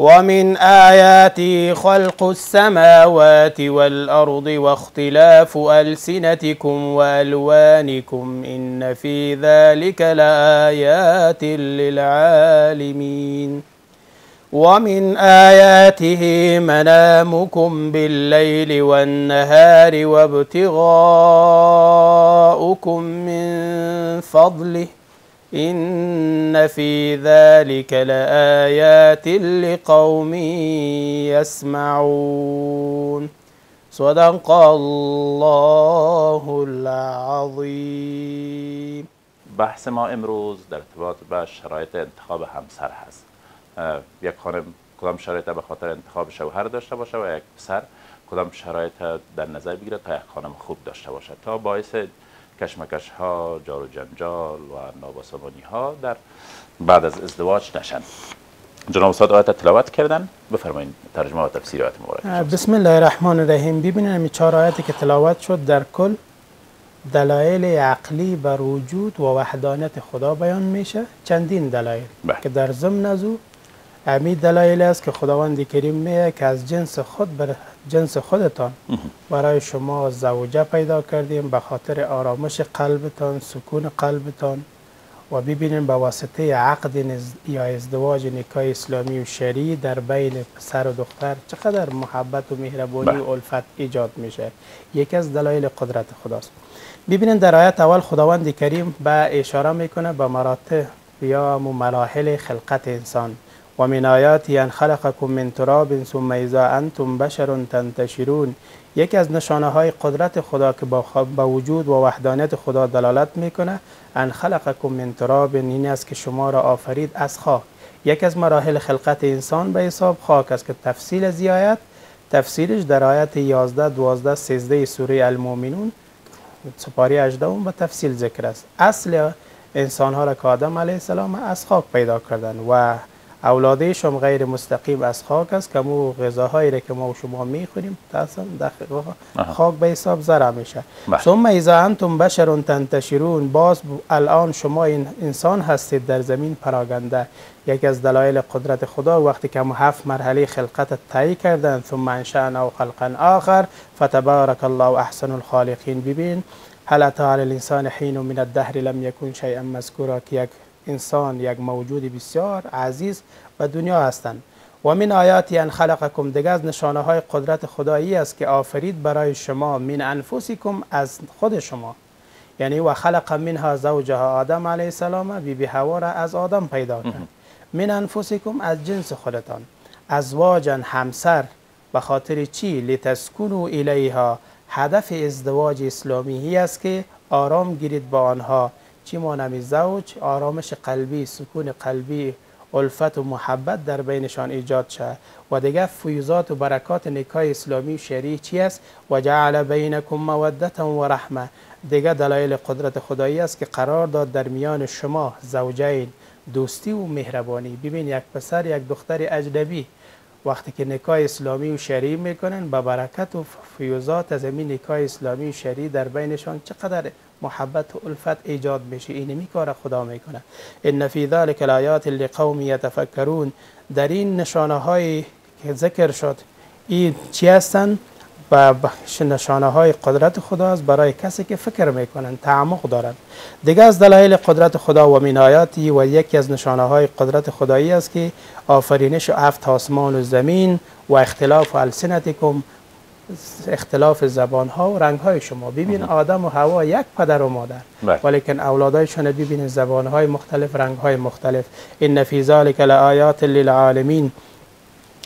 Speaker 2: ومن آياته خلق السماوات والأرض واختلاف ألسنتكم وألوانكم إن في ذلك لآيات للعالمين. ومن آياته منامكم بالليل والنهار وابتغاؤكم من فضله. إن في ذلك لآيات لقوم يسمعون. صدق الله العظيم.
Speaker 1: بحث ما امروز در ارتباط به شرایط انتخاب همسر هست. آه، یک خانم کدام شرایط به خاطر انتخاب شوهر داشته باشه و یک پسر کدام شرایط در نظر بگیره تا یک خانم خوب داشته باشه. تا باعث کشمکش ها جار و جنجال و نابسامانی ها در بعد از ازدواج نشن. جناب استاد آیت تلاوت کردن. بفرمایید ترجمه و تفسیر آیت مبارکه
Speaker 2: بسم الله الرحمن الرحیم ببینید این چهار آیاتی که تلاوت شد. در کل دلایل عقلی بر وجود و وحدانیت خدا بیان میشه. چندین دلایل
Speaker 1: بله.
Speaker 2: که در ضمن از او امی دلایل است که خداوند کریم میگه که از جنس خود بر جنس خودتان برای شما زوجه پیدا کردیم به خاطر آرامش قلبتان سکون قلبتان و ببینیم به واسطه عقد نز- یا ازدواج نکاح اسلامی و شرعی در بین پسر و دختر چقدر محبت و مهربانی
Speaker 1: بله.
Speaker 2: و الفت ایجاد میشه. یکی از دلایل قدرت خداست. ببینید در آیت اول خداوند کریم به اشاره می‌کنه به مراتب یا مراحل خلقت انسان. و من آیاتی ان خلقکم من تراب ثم اذا انتم بشر تنتشرون. یکی از نشانه های قدرت خدا که با, با وجود و وحدانیت خدا دلالت می‌کنه ان خلقکم من تراب این است که شما را آفرید از خاک. یکی از مراحل خلقت انسان به حساب خاک است که تفصیل زیایت تفسیرش در آیت 11 12 13 سوره المؤمنون سپاره 18 و تفصیل ذکر است. اصل انسان ها را که آدم علیه السلام از خاک پیدا کردن و اولادش هم غیر مستقیم از خاک است که مو غذاهایی را که ما و شما می‌خوریم
Speaker 1: آها.
Speaker 2: خاک به حساب زرع میشه
Speaker 1: بله.
Speaker 2: ثم اذا انتم بشر تنتشرون باز الان شما این انسان هستید در زمین پراگنده یکی از دلایل قدرت خدا وقتی که ما هفت مرحله خلقت طی کردن ثم انشأنا و خلقا آخر فتبارک الله احسن الخالقین ببین هل اتى على الانسان حین من الدهر لم یکن شیئا مذکورا که یک انسان یک موجود بسیار عزیز و دنیا هستند. و من آیاتی ان خلقکم دیگه از نشانه های قدرت خدایی است که آفرید برای شما من انفسکم از خود شما. یعنی و خلق منها زوجها آدم علیه السلام بی بی حوا را از آدم پیدا کرد. من انفسکم از جنس خودتان. ازواجا همسر به خاطر چی؟ لتسکنوا الیها. هدف ازدواج اسلامی هی است که آرام گیرید با آنها. چی مانمی زوج؟ آرامش قلبی سکون قلبی الفت و محبت در بینشان ایجاد شد و دیگه فیوزات و برکات نکاح اسلامی شرعی چی است؟ و جعل بینکم مودتا و رحمه دیگه دلایل قدرت خدایی است که قرار داد در میان شما زوجین دوستی و مهربانی. ببین یک پسر یک دختر اجنبی وقتی که نکاح اسلامی و شرعی می‌کنن با برکت و فیوزات از این نکاح اسلامی و شرعی در بینشان چقدر محبت و الفت ایجاد میشه؟ این کار خدا می‌کنه. ان فی ذلک الایات لقوم یتفکرون. در این نشانه های که ذکر شد این چی هستند و نشانه های قدرت خدا است برای کسی که فکر می‌کنن تعمق دارند دیگه از دلایل قدرت خدا و من آیاتی و یکی از نشانه های قدرت خدایی است که آفرینش هفت آسمان و زمین و اختلاف السنتکم اختلاف زبان ها و رنگ های شما. ببین آدم و هوا یک پدر و مادر.
Speaker 1: بله.
Speaker 2: ولیکن اولادایشان ببین زبان های مختلف رنگ های مختلف. ان فی ذلک لآیات للعالمین.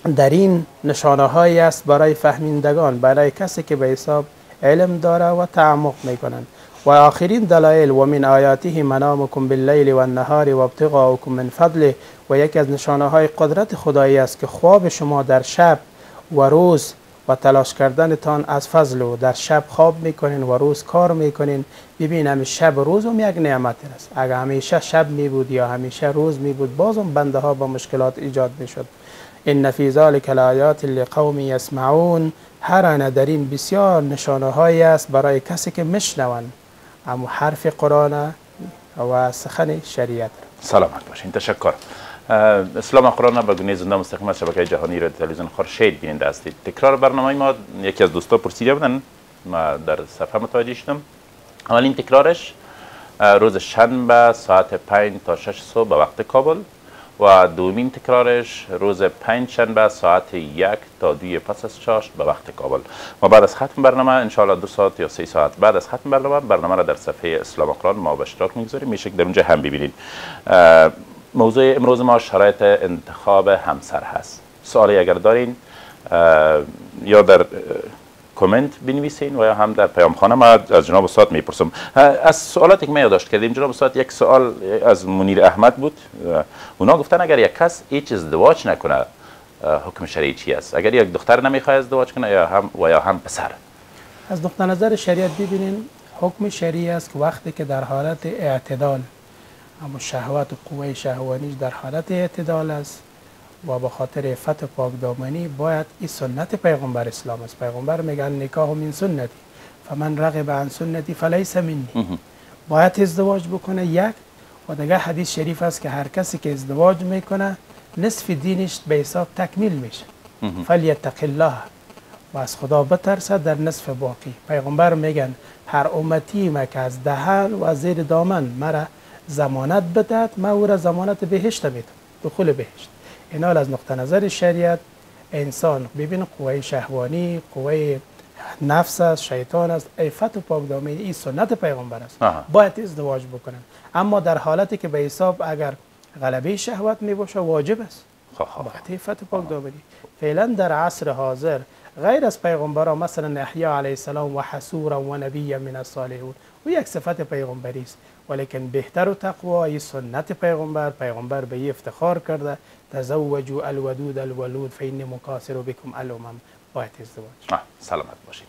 Speaker 2: در این نشانه هایی است برای فهمیندگان برای کسی که به حساب علم داره و تعمق می‌کنند. و آخرین دلایل و من آیاته منامکم باللیل و النهار و ابتغاءکم من فضله. و یکی از نشانه های قدرت خدایی است که خواب شما در شب و روز و تلاش کردنتان از فضل و در شب خواب می‌کنین و روز کار می‌کنین. ببین همیشه شب روز هم یک نعمت است. اگر همیشه شب می بود یا همیشه روز می بود بازم بنده ها با مشکلات ایجاد می‌شد. ان فی ذلک لآیات لقوم یسمعون هر آن در این بسیار نشانه هایی است برای کسی که میشنوند. اما حرف قرآن و سخن شریعت
Speaker 1: سلامت باشین. تشکر. اسلام قرآن به گونه زنده مستقیم از شبکه جهانی را تلویزیون خورشید بیننده هستید. تکرار برنامه ما یکی از دوستا پرسیده بودن. ما در صفحه متوجه شدم. اولین تکرارش روز شنبه ساعت 5 تا 6 صبح به وقت کابل. و دومین تکرارش روز پنج شنبه ساعت یک تا دوی پس از چاشت به وقت کابل. و بعد از ختم برنامه انشاءالله دو ساعت یا سه ساعت بعد از ختم برنامه برنامه را در صفحه اسلام قرآن ما به اشتراک می‌گذاریم. میشه در اونجا هم ببینید موضوع امروز ما شرایط انتخاب همسر هست. سوالی اگر دارین یا در کامنت بنویسین و یا هم در پیام خانه ما از جناب استاد می‌پرسم. از سوالاتی که ما یادداشت کردیم جناب استاد یک سوال از منیر احمد بود. اونا گفتن اگر یک کس هیچ ازدواج نکنه حکم شرعی چی است؟ اگر یک دختر نمی‌خواد ازدواج کنه یا هم و یا هم پسر؟
Speaker 2: از نقطه نظر شریعت ببینین حکم شرعی است که وقتی که در حالت اعتدال اما شهوت و قوه شهوانیش در حالت اعتدال است. و به خاطر عفت و پاکدامنی باید این سنت پیغمبر اسلام است. پیغمبر میگن نکاح من سنتی. فمن رغب عن سنتی فلیس منی. باید ازدواج بکنه. یک و دیگه حدیث شریف است که هر کسی که ازدواج می‌کنه نصف دینش به حساب تکمیل میشه. فلیتق الله. و از خدا بترسد در نصف باقی. پیغمبر میگن هر امتی ما که از دهن و زیر دامن مرا زمانت بدهد ما او را زمانت بهشت میدم. دخول بهشت. این حال از نقطه نظر شریعت انسان ببین قوه شهوانی قوه نفس است شیطان است عفت و پاکدامنی این سنت پیغمبر است.
Speaker 1: آها.
Speaker 2: باید ازدواج بکنن. اما در حالتی که به حساب اگر غلبه شهوت می باشه واجب است.
Speaker 1: خب خب
Speaker 2: باید عفت پاک دامنی فعلا در عصر حاضر غیر از پیغمبران مثلا احیا علیه السلام و حسورا و نبی من الصالحون و یک صفت پیغمبری است. ولیکن بهتر و تقوای سنت پیغمبر پیغمبر به افتخار کرده تزوجوا الودود الولود فین مکاسر بکم الامم. باید ازدواج.
Speaker 1: سلامت باشید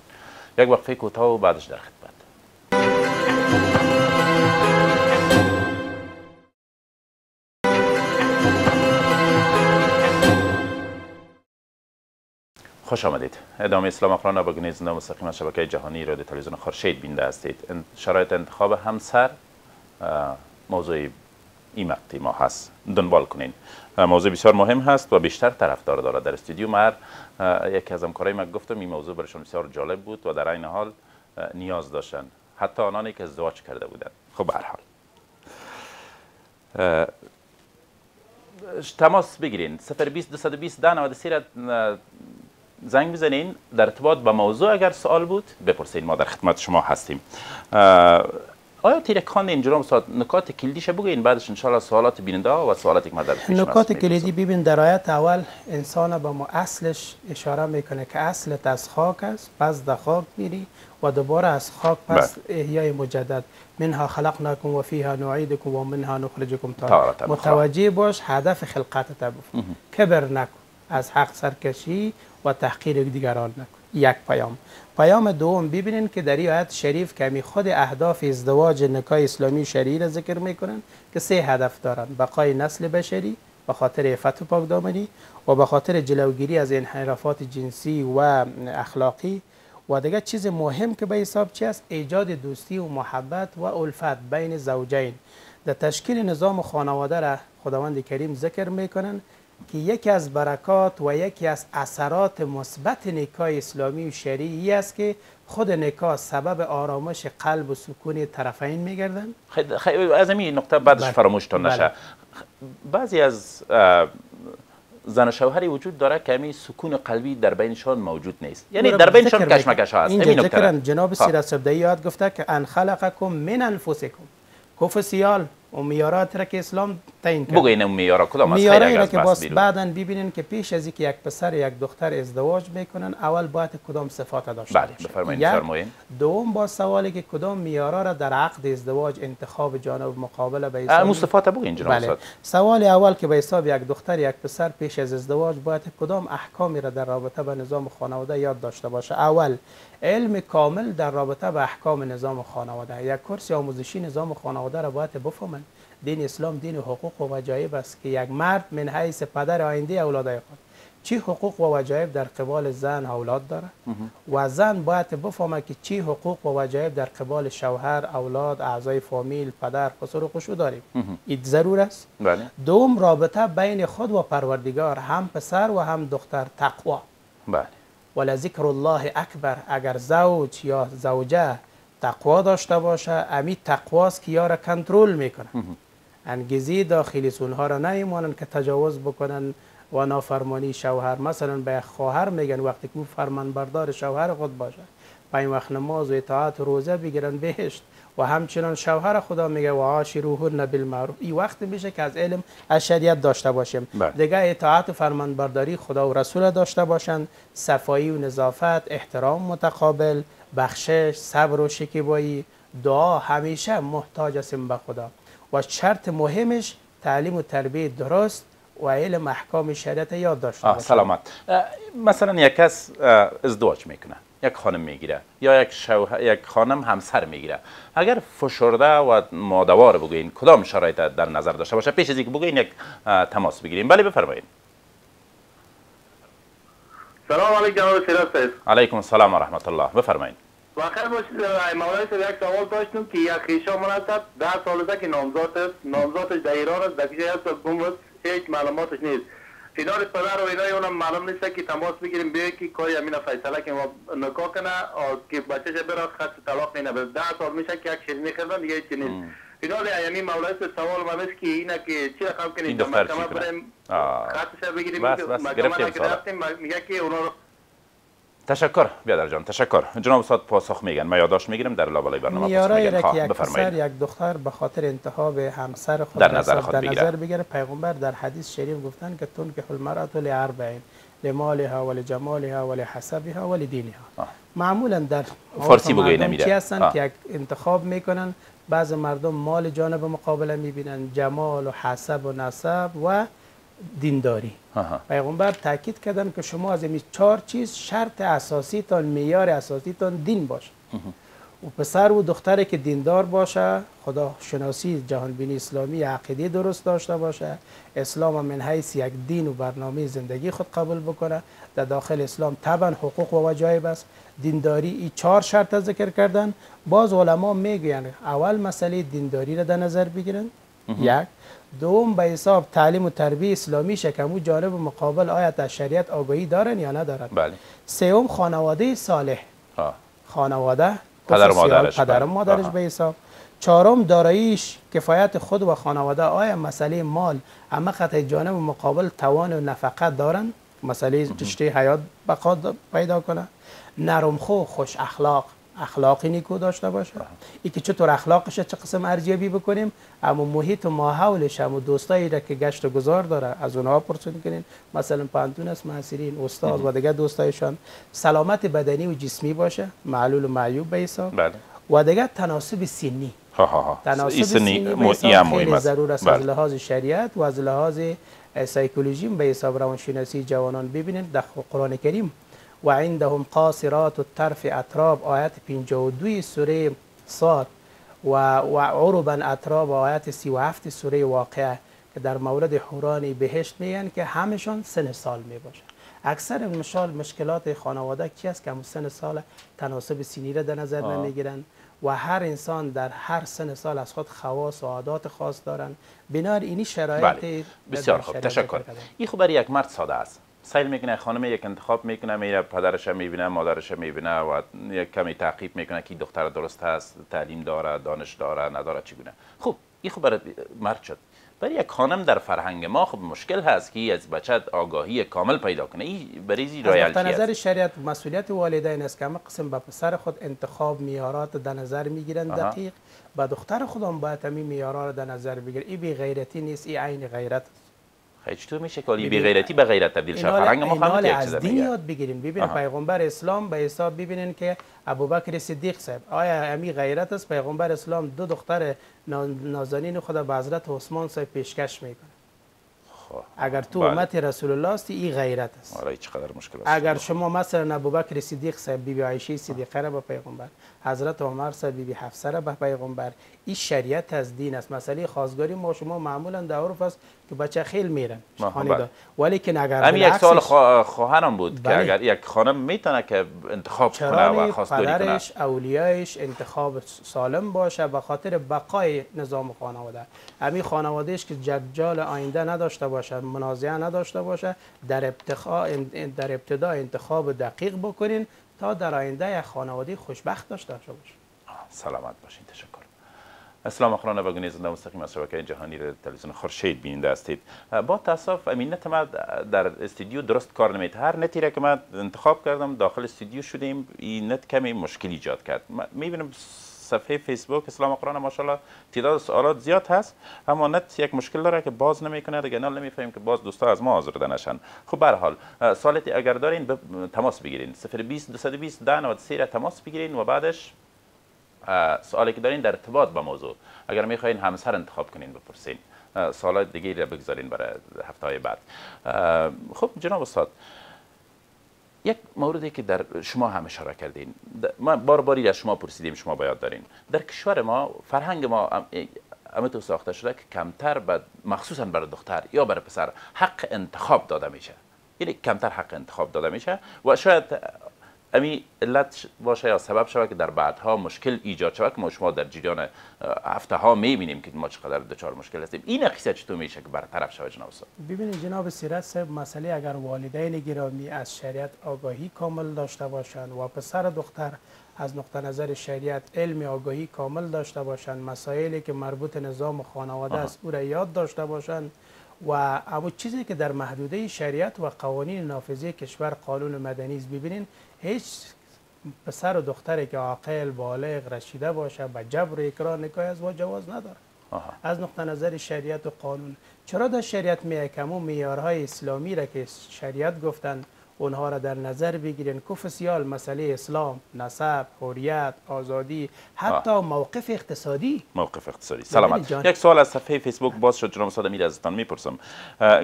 Speaker 1: یک وقفه کوتاه و بعدش در خدمت. خوش آمدید. ادامه اسلام اقران با گنیز زنده مستقیم از شبکه جهانی رادیو تلویزیون خورشید بینده هستید. شرایط انتخاب همسر موضوع این مقطعی ما هست. دنبال کنین. موضوع بسیار مهم هست و بیشتر طرفدار داره در استودیو. مر یکی از همکارای من گفتم این موضوع برشان بسیار جالب بود و در این حال نیاز داشتن. حتی آنانی که ازدواج کرده بودند خب هر حال. تماس بگیرین. 020 220 ده 93 را اه، زنگ بزنین. در ارتباط با موضوع اگر سوال بود بپرسین. ما در خدمت شما هستیم. آیا تیرکان اینجا استاد نکات کلیدیش بگوین؟ بعدش انشالله سوالات بیننده و سوالاتی که ما در پیش
Speaker 2: نکات کلیدی ببین در آیت اول انسان به ما اصلش اشاره می‌کنه که اصلت از خاک است پس در خاک میری و دوباره از خاک پس احیای مجدد. منها خلقناکم و فیها نعیدکم و منها نخرجکم
Speaker 1: أخرى.
Speaker 2: متوجه باش هدف خلقتت بفهم. کبر نکن. از حق سرکشی و تحقیر دیگران نکن. یک پیام. پیام دوم ببینین که در آیت شریف کمی خود اهداف ازدواج نکاح اسلامی شرعی را ذکر می‌کنن که سه هدف دارن بقای نسل بشری به خاطر عفت و پاکدامنی و به خاطر جلوگیری از انحرافات جنسی و اخلاقی و دیگه چیز مهم که به حساب چی است؟ ایجاد دوستی و محبت و الفت بین زوجین. در تشکیل نظام خانواده را خداوند کریم ذکر می‌کنن که یکی از برکات و یکی از اثرات مثبت نکاح اسلامی و شرعی است که خود نکاح سبب آرامش قلب و سکون طرفین میگردن.
Speaker 1: خیلی از این نقطه بعدش
Speaker 2: بله.
Speaker 1: فراموشتون نشه.
Speaker 2: بله.
Speaker 1: بعضی از زن شوهری وجود داره که همین سکون قلبی در بینشان موجود نیست. یعنی در بینشان کشمکش ها هست.
Speaker 2: اینجا. ذکرن. جناب
Speaker 1: خب.
Speaker 2: سیرت سبدهی یاد گفته که ان خلقکم من انفسکم. کف سیال و میارات را که اسلام تعیین کرد.
Speaker 1: بگوین اون میارا کدام از خیر
Speaker 2: میارایی
Speaker 1: اگر
Speaker 2: را
Speaker 1: از
Speaker 2: که باز بعدا ببینین که پیش از اینکه یک پسر یک دختر ازدواج می‌کنن اول باید کدام صفات داشته
Speaker 1: بله. بفرمایید فرمایید
Speaker 2: دوم با سوالی که کدام میارا را در عقد ازدواج انتخاب جانب مقابل به حساب
Speaker 1: مصطفات بگوین جناب
Speaker 2: بله. سوال اول که به حساب یک دختر یک پسر پیش از ازدواج باید کدام احکامی را در رابطه به نظام خانواده یاد داشته باشه؟ اول علم کامل در رابطه به احکام نظام خانواده. یک کورس آموزشی نظام خانواده را باید بفهمن. دین اسلام دین حقوق و وجایب است که یک مرد من حیث پدر آینده اولادای خود چی حقوق و وجایب در قبال زن اولاد داره و زن باید بفهمه که چی حقوق و وجایب در قبال شوهر اولاد اعضای فامیل پدر خسر و قشو داریم. این ضرور است.
Speaker 1: بله.
Speaker 2: دوم رابطه بین خود و پروردگار هم پسر و هم دختر تقوا.
Speaker 1: بله.
Speaker 2: ولذکر الله اکبر اگر زوج یا زوجه تقوا داشته باشه امی تقواست که یارا کنترل می‌کنه انگیزی داخلی اونها را نمیمانن که تجاوز بکنن و نافرمانی شوهر. مثلا به خواهر میگن وقتی که او فرمانبردار شوهر خود باشه پنج وقت نماز و اطاعت و روزه بگیرن بهشت. و همچنان شوهر خدا میگه و عاشروهن بالمعروف. این وقت میشه که از علم از شریعت داشته باشیم.
Speaker 1: بله.
Speaker 2: دیگه اطاعت و فرمانبرداری خدا و رسول داشته باشند. صفایی و نظافت احترام متقابل بخشش صبر و شکیبایی دعا همیشه محتاج هستیم به خدا. و شرط مهمش تعلیم و تربیه درست و علم احکام شریعت یاد داشته
Speaker 1: آه
Speaker 2: باشیم.
Speaker 1: سلامت. مثلا یک کس ازدواج می‌کنه یک خانم می‌گیره یا یک شوهر یک خانم همسر می‌گیره. اگر فشرده و مادوار بگوین کدام شرایط در نظر داشته باشه؟ پیش از اینکه بگوین یک تماس بگیریم. بله بفرمایید.
Speaker 5: سلام علیکم جناب صاحب
Speaker 1: علیکم السلام و رحمت الله. بفرمایید.
Speaker 5: واقعا باشید صاحب یک سوال داشتم که یک خیشا من هست ده سال است که نامزاد است. نامزادش در ایران است. در کجای است. گم است. هیچ معلوماتش نیست. اینا پدر و اینا اونم معلوم نیست که تماس بگیریم به که کاری امین فیصله که ما نکاح کنه. و که بچهش بره خط طلاق نه بده ده سال میشه که یک شیرینی خریدن دیگه هیچ نیست. اینا یعنی مولای صاحب سوال من است که اینا که چی رقم کنیم؟
Speaker 1: چی کنه؟
Speaker 5: بریم. خطش بگیریم.
Speaker 1: بس، بس، گرفتیم.
Speaker 5: میگه که اونا رو
Speaker 1: تشکر بیادر جان تشکر جناب استاد پاسخ میگن من یادداشت می‌گیرم در لابلای برنامه پاسخ میگن خواه
Speaker 2: یک
Speaker 1: بفرمایید
Speaker 2: یک دختر به خاطر انتخاب همسر خود
Speaker 1: در نظر خود
Speaker 2: در
Speaker 1: بگیره.
Speaker 2: نظر بگیره پیغمبر در حدیث شریف گفتن که تون که المرأة لاربعین لمالها ولجمالها ولحسبها ولدینها
Speaker 1: آه.
Speaker 2: معمولا در
Speaker 1: فارسی بگوی نمیره.
Speaker 2: چی هستن
Speaker 1: آه.
Speaker 2: که یک انتخاب می‌کنن بعض مردم مال جانب مقابله می‌بینن جمال و حسب و نسب و دینداری.
Speaker 1: آها.
Speaker 2: پیغمبر تاکید کردن که شما از این چهار چیز شرط اساسی تان معیار اساسی تان دین باشه. و پسر و دختری که دیندار باشه خدا شناسی جهان بینی اسلامی عقیده درست داشته باشه اسلام من حیث یک دین و برنامه زندگی خود قبول بکنه. در داخل اسلام طبعا حقوق و وجایب است. دینداری این چهار شرط ذکر کردن. باز علما می‌گوین اول مسئله دینداری را در نظر بگیرن. یک. دوم به حساب تعلیم و تربیه اسلامی شکمو جانب مقابل آیا از شریعت آگاهی دارن یا ندارن؟
Speaker 1: بله.
Speaker 2: سوم خانواده صالح.
Speaker 1: آه.
Speaker 2: خانواده
Speaker 1: پدر مادرش،
Speaker 2: پدر
Speaker 1: بله.
Speaker 2: مادرش. به حساب. چهارم داراییش کفایت خود و خانواده. آیا مسئله مال اما قطع جانب مقابل توان و نفقت دارن؟ مسئله رشته حیات بقا پیدا کنه. نرم خو خوش اخلاق. اخلاقی نیکو داشته باشه. ای که چطور اخلاقش چه قسم ارزیابی بکنیم؟ اما محیط و ماحولش هم و دوستایی را که گشت و گذار داره از اونها پرسون کنین مثلا پانتون است محصرین استاد و دیگه دوستایشان سلامت بدنی و جسمی باشه معلول و معیوب به حساب.
Speaker 1: بله.
Speaker 2: و دیگه تناسب سنی.
Speaker 1: ها
Speaker 2: تناسب
Speaker 1: سنی
Speaker 2: سنی خیلی. ضرور است. از
Speaker 1: بله.
Speaker 2: لحاظ شریعت و از لحاظ سایکولوژی به حساب روانشناسی جوانان ببینید در قرآن کریم و عندهم قاصرات الطرف اطراب آیت 52 سوره صاد و و عربا اطراب آیت 37 سوره واقعه که در مورد حوران بهشت میگن که همشان سن سال می باشه اکثر مشال مشکلات خانواده کی است؟ که همون سن سال تناسب سینی را در نظر. نمی‌گیرن و هر انسان در هر سن سال از خود خواص و عادات خاص دارن. بنار اینی شرایط
Speaker 1: بله. بسیار خوب. تشکر. این خب برای یک مرد ساده است. سیل می‌کنه خانم یک انتخاب می‌کنه میره پدرش می‌بینه مادرش می‌بینه و یک کمی تعقیب می‌کنه که دختر درست هست تعلیم داره دانش داره نداره چگونه خب این خب برای مرد شد. برای یک خانم در فرهنگ ما خب مشکل هست که از بچه آگاهی کامل پیدا کنه. این برای
Speaker 2: از
Speaker 1: رایل چی
Speaker 2: نظر شریعت مسئولیت والدین است که همه قسم به پسر خود انتخاب میارات در نظر می‌گیرن. دقیق. به دختر خودم باید همین میارا را در نظر بگیرن این بی غیرتی نیست این عین غیرت. است.
Speaker 1: چطور میشه که بی غیرتی به غیرت تبدیل شد فرهنگ ما فهمید یک
Speaker 2: از
Speaker 1: چیز
Speaker 2: دین
Speaker 1: میگه.
Speaker 2: یاد بگیریم. ببین. پیغمبر اسلام به حساب ببینین که ابوبکر صدیق صاحب آیا امی غیرت است؟ پیغمبر اسلام دو دختر نا- نازنین خود به حضرت عثمان صاحب پیشکش می‌کنه.
Speaker 1: خب
Speaker 2: اگر تو
Speaker 1: بله.
Speaker 2: امت رسول الله هستی این غیرت است.
Speaker 1: آره چقدر مشکل است.
Speaker 2: اگر شما مثلا ابوبکر صدیق صاحب بیبی عایشه صدیقه را به پیغمبر حضرت عمر صاحب بیبی حفصه را به پیغمبر این شریعت از دین است مسئله خواستگاری ما شما معمولا در عرف است که بچه خیل میرن
Speaker 1: بله.
Speaker 2: ولی که اگر
Speaker 1: همین یک سال خواهرم بود
Speaker 2: بله.
Speaker 1: که اگر یک خانم می‌تونه که انتخاب کنه و خواستگاری کنه
Speaker 2: اولیایش انتخاب سالم باشه به خاطر بقای نظام خانواده همین خانوادهش که جدجال آینده نداشته باشه منازعه نداشته باشه. در ابتدا انتخاب دقیق بکنین تا در آینده یک خانواده خوشبخت داشته باشه.
Speaker 1: سلامت باشین تشکر. اسلام و قرآنه به گونه زنده مستقیم از شبکه جهانی رادیو تلویزیون خورشید بیننده هستید. با تاسف همین نت ما در استودیو درست کار نمیده هر نتی را که من انتخاب کردم داخل استودیو شدیم این نت کمی مشکل ایجاد کرد. می‌بینم صفحه فیسبوک اسلام و قرآن ماشاءالله تعداد سوالات زیاد هست. اما نت یک مشکل داره که باز نمی‌کنه. دیگه نال نمی‌فهمیم که باز دوستا از ما آزرده نشن. خب به حال سوالاتی اگر دارین به تماس بگیرین. 020 220 10 93 را تماس بگیرین و بعدش سوالی که دارین در ارتباط با موضوع. اگر می‌خواین همسر انتخاب کنین بپرسین. سوالات دیگه را بگذارین برای هفته های بعد خب جناب استاد یک موردی که در شما هم اشاره کردین. ما بار باری از شما پرسیدیم شما باید دارین. در کشور ما فرهنگ ما امتو ساخته شده که کمتر به مخصوصا برای دختر یا برای پسر حق انتخاب داده میشه. یعنی کمتر حق انتخاب داده میشه و شاید امی علت باشه یا سبب شود که در بعدها مشکل ایجاد شود که ما شما در جریان هفته ها می‌بینیم که ما چقدر دچار مشکل هستیم. این قصه چطور میشه که برطرف شود جناب استاد
Speaker 2: ببینید جناب سیرت صاحب مسئله اگر والدین گرامی از شریعت آگاهی کامل داشته باشند و پسر دختر از نقطه نظر شریعت علم آگاهی کامل داشته باشند مسائلی که مربوط نظام خانواده است او را یاد داشته باشند. و اما چیزی که در محدوده شریعت و قوانین نافذه کشور قانون مدنی است ببینین هیچ پسر و دختری که عاقل بالغ رشیده باشه به جبر و اکراه نکاح ازدواج جواز نداره
Speaker 1: آها.
Speaker 2: از نقطه نظر شریعت و قانون چرا در شریعت همون معیارهای اسلامی را که شریعت گفتن اونها را در نظر بگیرین. کف سیال مسئله اسلام نسب حریت آزادی حتی موقف اقتصادی.
Speaker 1: موقف اقتصادی. سلامت. یک سوال از صفحه فیسبوک باز شد جناب استاد امیر ازتان می‌پرسم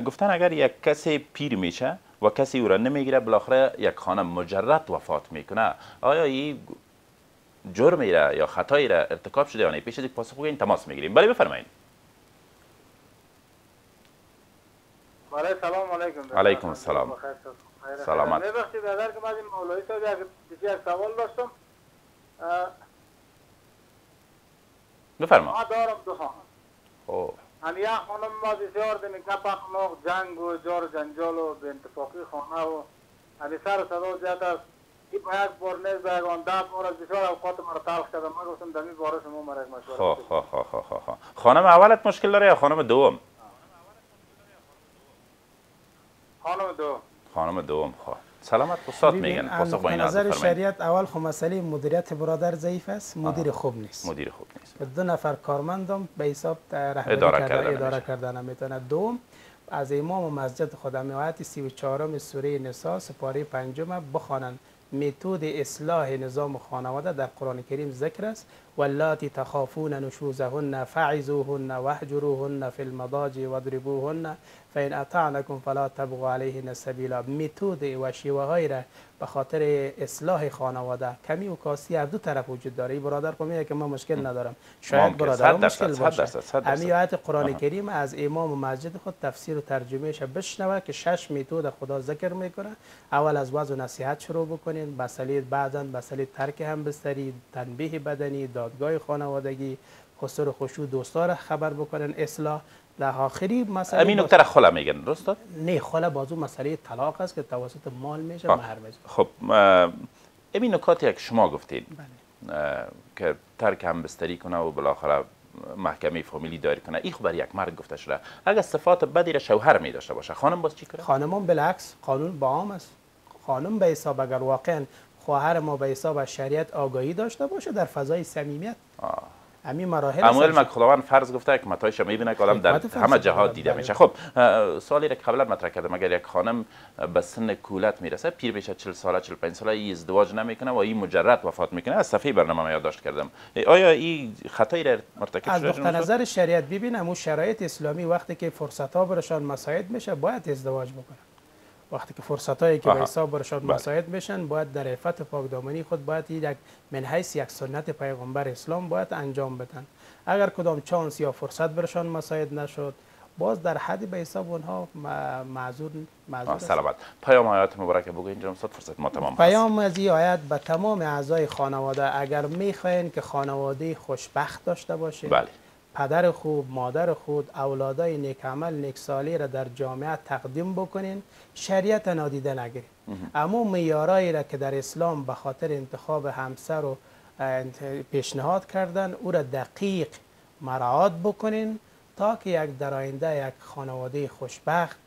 Speaker 1: گفتن اگر یک کسی پیر میشه و کسی او را نمی‌گیره بالاخره یک خانم مجرد وفات می‌کنه. آیا این جرمی را یا خطایی را ارتکاب شده یا نه؟ پیش از یک پاسخ بگوین تماس می‌گیریم. بله بفرمایید.
Speaker 7: بله سلام علیکم
Speaker 1: علیکم السلام. سلامت.
Speaker 7: ببخشید اگر که من این مولوی صاحب یک دیگه سوال داشتم
Speaker 1: بفرما.
Speaker 7: ما دارم دو خانم
Speaker 1: خب.
Speaker 7: هم یک خانم ما بسیار دمی کپق نوق جنگ و جار جنجال و به انتفاقی خانه و همی سر و صدا زیاد است. این به یک بار نیز به یکان ده بار از بسیار اوقات مرا تلخ کرده من گفتم دمی باره شما مرا یک مشوره.
Speaker 1: خانم اولت مشکل داره یا خانم دوم؟
Speaker 7: خانم دو
Speaker 1: خانم دوم خب سلامت استاد میگن پاسخ با این
Speaker 2: نظر شریعت اول خب مسئله مدیریت برادر ضعیف است مدیر خوب نیست.
Speaker 1: مدیر خوب نیست.
Speaker 2: دو نفر کارمندم به حساب رهبری
Speaker 1: اداره
Speaker 2: کردن اداره. کردن می‌تونه. دوم از امام مسجد خدا آیت 34 سوره نساء سپاره پنجم بخوانند متد اصلاح نظام خانواده در قرآن کریم ذکر است. واللاتی تخافون نشوزهن فعظوهن واهجروهن فی المضاجع واضربوهن فإن اطعنکم فلا تبغوا علیهن سبیلا متد و شیوه های را به خاطر اصلاح خانواده. کمی و کاسی از دو طرف وجود داره. برادر خب میگه که من مشکل ندارم. شاید. برادر مشکل باشه. همین آیت قرآن. کریم از امام مسجد خود تفسیر و ترجمهش بشنوه که شش میتود خدا ذکر می‌کنه. اول از وضع و نصیحت شروع بکنین. مسئله بعدا مسئله ترک هم بستری تنبیه بدنی دادگاه خانوادگی خسر و خشوع دوستا را خبر بکنن اصلاح. در آخری مسئله
Speaker 1: همین نکته را خلا میگن درست
Speaker 2: نه خلا بازو مسئله طلاق است که توسط مال میشه
Speaker 1: آه.
Speaker 2: مهر میشه
Speaker 1: خب اه، این نکاتی که شما گفتید
Speaker 2: بله.
Speaker 1: که ترک هم بستری کنه و بالاخره محکمه فامیلی دایر کنه این خب برای یک مرد گفته شده. اگر صفات بدی را شوهر می داشته باشه خانم باز چی کنه؟
Speaker 2: خانمان بالعکس قانون با عام است. خانم به حساب اگر واقعا خواهر ما به حساب از شریعت آگاهی داشته باشه در فضای صمیمیت. همین مراحل
Speaker 1: اما
Speaker 2: است.
Speaker 1: علم خداوند فرض گفته که متایش می‌بینه که آدم در همه. جهات دیده
Speaker 2: بله.
Speaker 1: میشه خب اه، سوالی را که قبلا مطرح کردم اگر یک خانم به سن کولت می‌رسه پیر بشه 40 ساله 45 ساله این ازدواج نمی‌کنه و این مجرد وفات می‌کنه از صفحه برنامه ما یادداشت کردم آیا این خطایی را مرتکب
Speaker 2: از
Speaker 1: شده
Speaker 2: نقطه
Speaker 1: استاد؟
Speaker 2: نظر شریعت ببینم اون شرایط اسلامی وقتی که فرصت ها برشان مساعد میشه باید ازدواج بکنن وقتی که فرصت هایی که به. حساب برشان
Speaker 1: بله.
Speaker 2: مساعد میشن باید در عفت پاکدامنی خود باید یک من حیث یک سنت پیغمبر اسلام باید انجام بدن اگر کدام چانس یا فرصت برشان مساعد نشد باز در حدی به حساب اونها معذور معذور.
Speaker 1: سلامت پیام آیات مبارک بگوین جناب استاد فرصت ما تمام
Speaker 2: پیام از این آیت به تمام اعضای خانواده اگر می‌خواین که خانواده خوشبخت داشته باشه
Speaker 1: بله
Speaker 2: پدر خوب مادر خوب اولادای نیک عمل نیک را در جامعه تقدیم بکنین. شریعت نادیده نگیرید اما معیارایی را که در اسلام به خاطر انتخاب همسر و پیشنهاد کردن او را دقیق مراعات بکنین تا که یک در آینده یک خانواده خوشبخت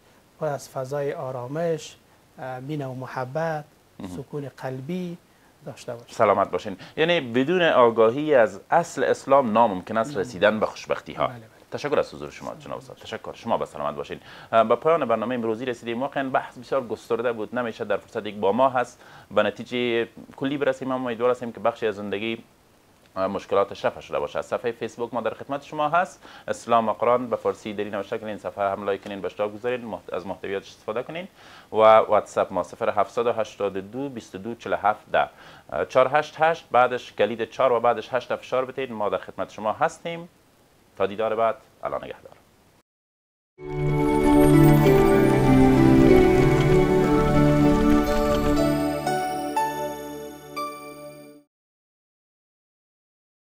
Speaker 2: پر از فضای آرامش مینه و محبت سکون قلبی داشته باشید
Speaker 1: سلامت باشین. یعنی بدون آگاهی از اصل اسلام ناممکن است رسیدن به خوشبختی ها
Speaker 2: بله، بله.
Speaker 1: تشکر از حضور شما جناب استاد تشکر. شما به سلامت باشین. به پایان برنامه امروزی رسیدیم. واقعا بحث بسیار گسترده بود. نمیشه در فرصت یک با ما هست. به نتیجه کلی برسیم اما امیدوار هستیم که بخشی از زندگی مشکلاتش رفع شده باشه صفحه فیسبوک ما در خدمت شما هست. اسلام و قرآن به فارسی داری نوشته کنین صفحه هم لایک کنین به اشتراک بگذارین محت- از محتویاتش استفاده کنین. و واتساپ ما 0782 22 47 10 اه، 488 بعدش کلید 4 و بعدش 8 فشار بدید ما در خدمت شما هستیم. تا دیدار بعد الله نگهدار.